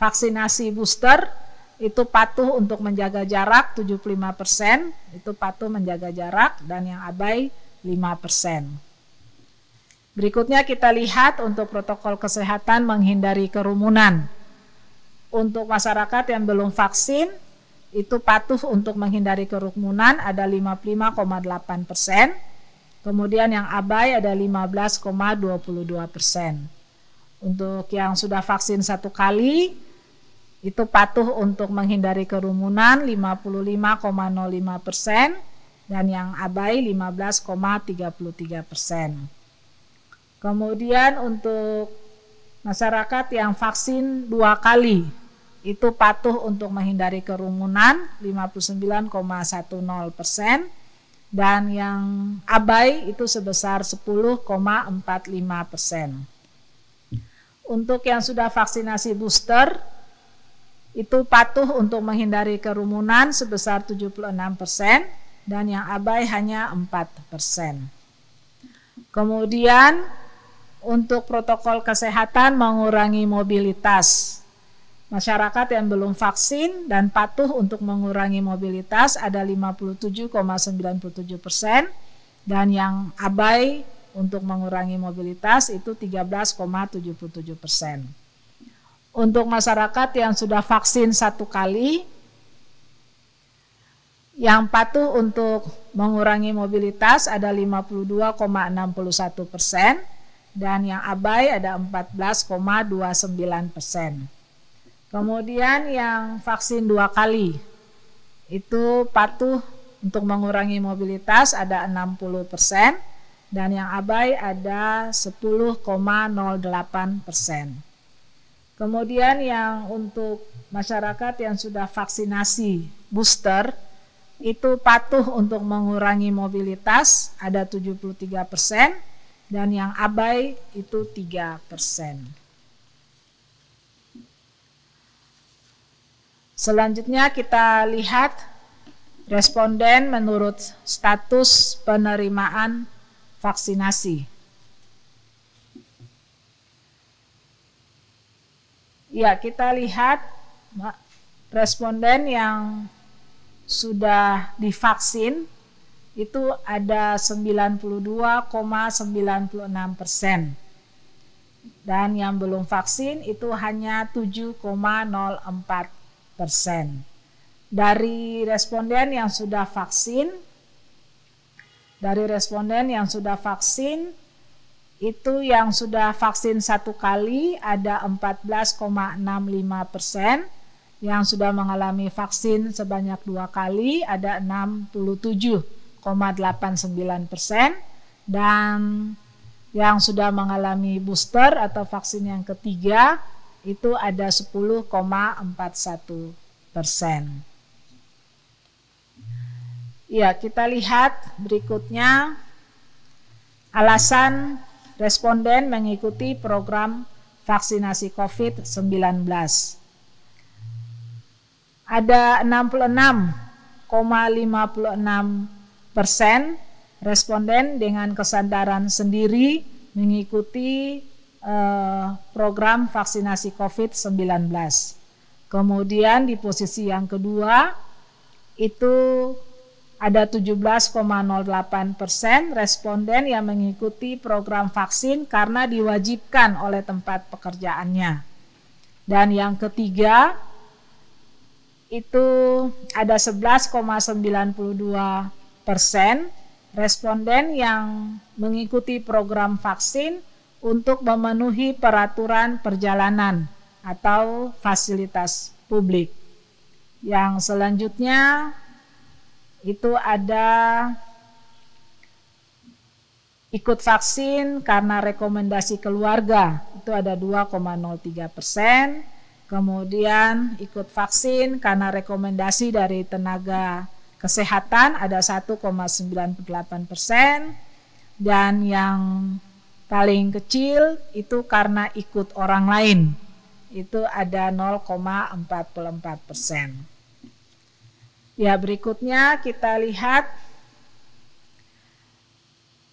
vaksinasi booster itu patuh untuk menjaga jarak 75%, itu patuh menjaga jarak dan yang abai 5%. Berikutnya kita lihat untuk protokol kesehatan menghindari kerumunan. Untuk masyarakat yang belum vaksin, itu patuh untuk menghindari kerumunan ada 55,8 persen. Kemudian yang abai ada 15,22 persen. Untuk yang sudah vaksin satu kali, itu patuh untuk menghindari kerumunan 55,05 persen dan yang abai 15,33 persen. Kemudian untuk masyarakat yang vaksin dua kali itu patuh untuk menghindari kerumunan 59,10 persen dan yang abai itu sebesar 10,45 persen. Untuk yang sudah vaksinasi booster itu patuh untuk menghindari kerumunan sebesar 76 persen dan yang abai hanya 4 persen. Kemudian untuk protokol kesehatan mengurangi mobilitas. Masyarakat yang belum vaksin dan patuh untuk mengurangi mobilitas ada 57,97 persen dan yang abai untuk mengurangi mobilitas itu 13,77 persen. Untuk masyarakat yang sudah vaksin satu kali, yang patuh untuk mengurangi mobilitas ada 52,61 persen dan yang abai ada 14,29 persen. Kemudian yang vaksin dua kali itu patuh untuk mengurangi mobilitas ada 60 persen dan yang abai ada 10,08 persen. Kemudian yang untuk masyarakat yang sudah vaksinasi booster itu patuh untuk mengurangi mobilitas ada 73 persen dan yang abai itu 3 persen. Selanjutnya kita lihat responden menurut status penerimaan vaksinasi. Ya, kita lihat responden yang sudah divaksin itu ada 92,96 persen dan yang belum vaksin itu hanya 7,04 persen. Dari responden yang sudah vaksin, dari responden yang sudah vaksin, itu yang sudah vaksin satu kali ada 14,65 persen, yang sudah mengalami vaksin sebanyak dua kali ada 67,89 persen, dan yang sudah mengalami booster atau vaksin yang ketiga itu ada 10,41 persen. Ya, kita lihat berikutnya alasan responden mengikuti program vaksinasi COVID-19. Ada 66,56 persen responden dengan kesadaran sendiri mengikuti Eh, program vaksinasi COVID-19. Kemudian di posisi yang kedua itu ada 17,08 persen responden yang mengikuti program vaksin karena diwajibkan oleh tempat pekerjaannya. Dan yang ketiga itu ada 11,92 persen responden yang mengikuti program vaksin untuk memenuhi peraturan perjalanan atau fasilitas publik. Yang selanjutnya itu ada ikut vaksin karena rekomendasi keluarga itu ada 2,03 persen. Kemudian ikut vaksin karena rekomendasi dari tenaga kesehatan ada 1,98 persen. Dan yang paling kecil itu karena ikut orang lain. Itu ada 0,44 persen. Ya berikutnya kita lihat.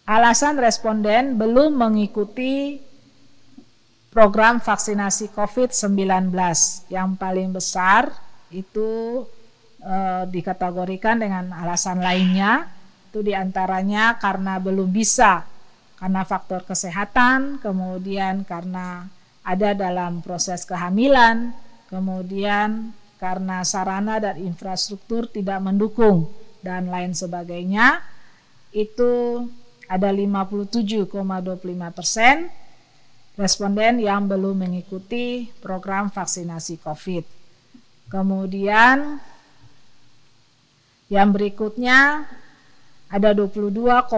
Alasan responden belum mengikuti program vaksinasi COVID-19 yang paling besar itu eh, dikategorikan dengan alasan lainnya. Itu di antaranya karena belum bisa karena faktor kesehatan, kemudian karena ada dalam proses kehamilan, kemudian karena sarana dan infrastruktur tidak mendukung dan lain sebagainya itu ada 57,25 persen responden yang belum mengikuti program vaksinasi COVID. Kemudian yang berikutnya ada 22,46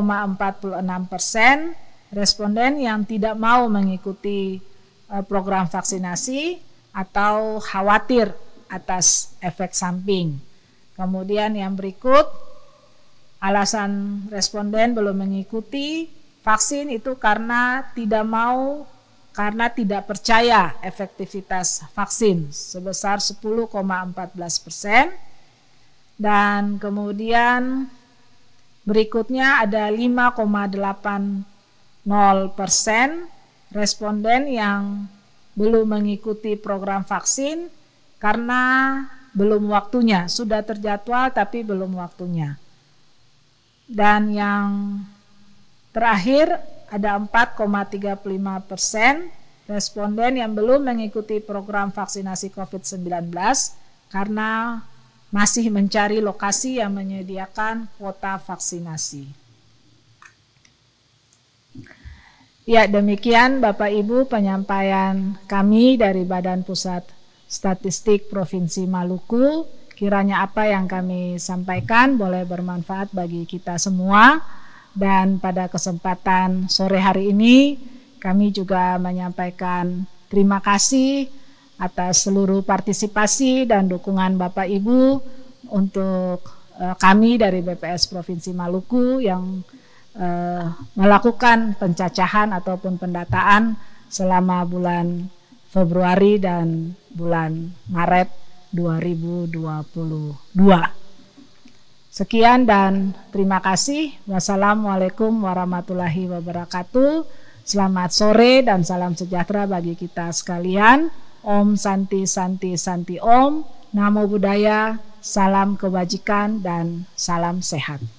persen responden yang tidak mau mengikuti uh, program vaksinasi atau khawatir atas efek samping. Kemudian yang berikut, alasan responden belum mengikuti vaksin itu karena tidak mau karena tidak percaya efektivitas vaksin sebesar 10,14 persen dan kemudian Berikutnya ada 5,80 persen responden yang belum mengikuti program vaksin karena belum waktunya, sudah terjadwal tapi belum waktunya. Dan yang terakhir ada 4,35 persen responden yang belum mengikuti program vaksinasi COVID-19 karena masih mencari lokasi yang menyediakan kuota vaksinasi. Ya, demikian Bapak Ibu penyampaian kami dari Badan Pusat Statistik Provinsi Maluku. Kiranya apa yang kami sampaikan boleh bermanfaat bagi kita semua. Dan pada kesempatan sore hari ini kami juga menyampaikan terima kasih atas seluruh partisipasi dan dukungan Bapak Ibu untuk uh, kami dari BPS Provinsi Maluku yang uh, melakukan pencacahan ataupun pendataan selama bulan Februari dan bulan Maret 2022. Sekian dan terima kasih. Wassalamualaikum warahmatullahi wabarakatuh. Selamat sore dan salam sejahtera bagi kita sekalian. Om Santi Santi Santi Om. Namo Buddhaya, salam kebajikan dan salam sehat.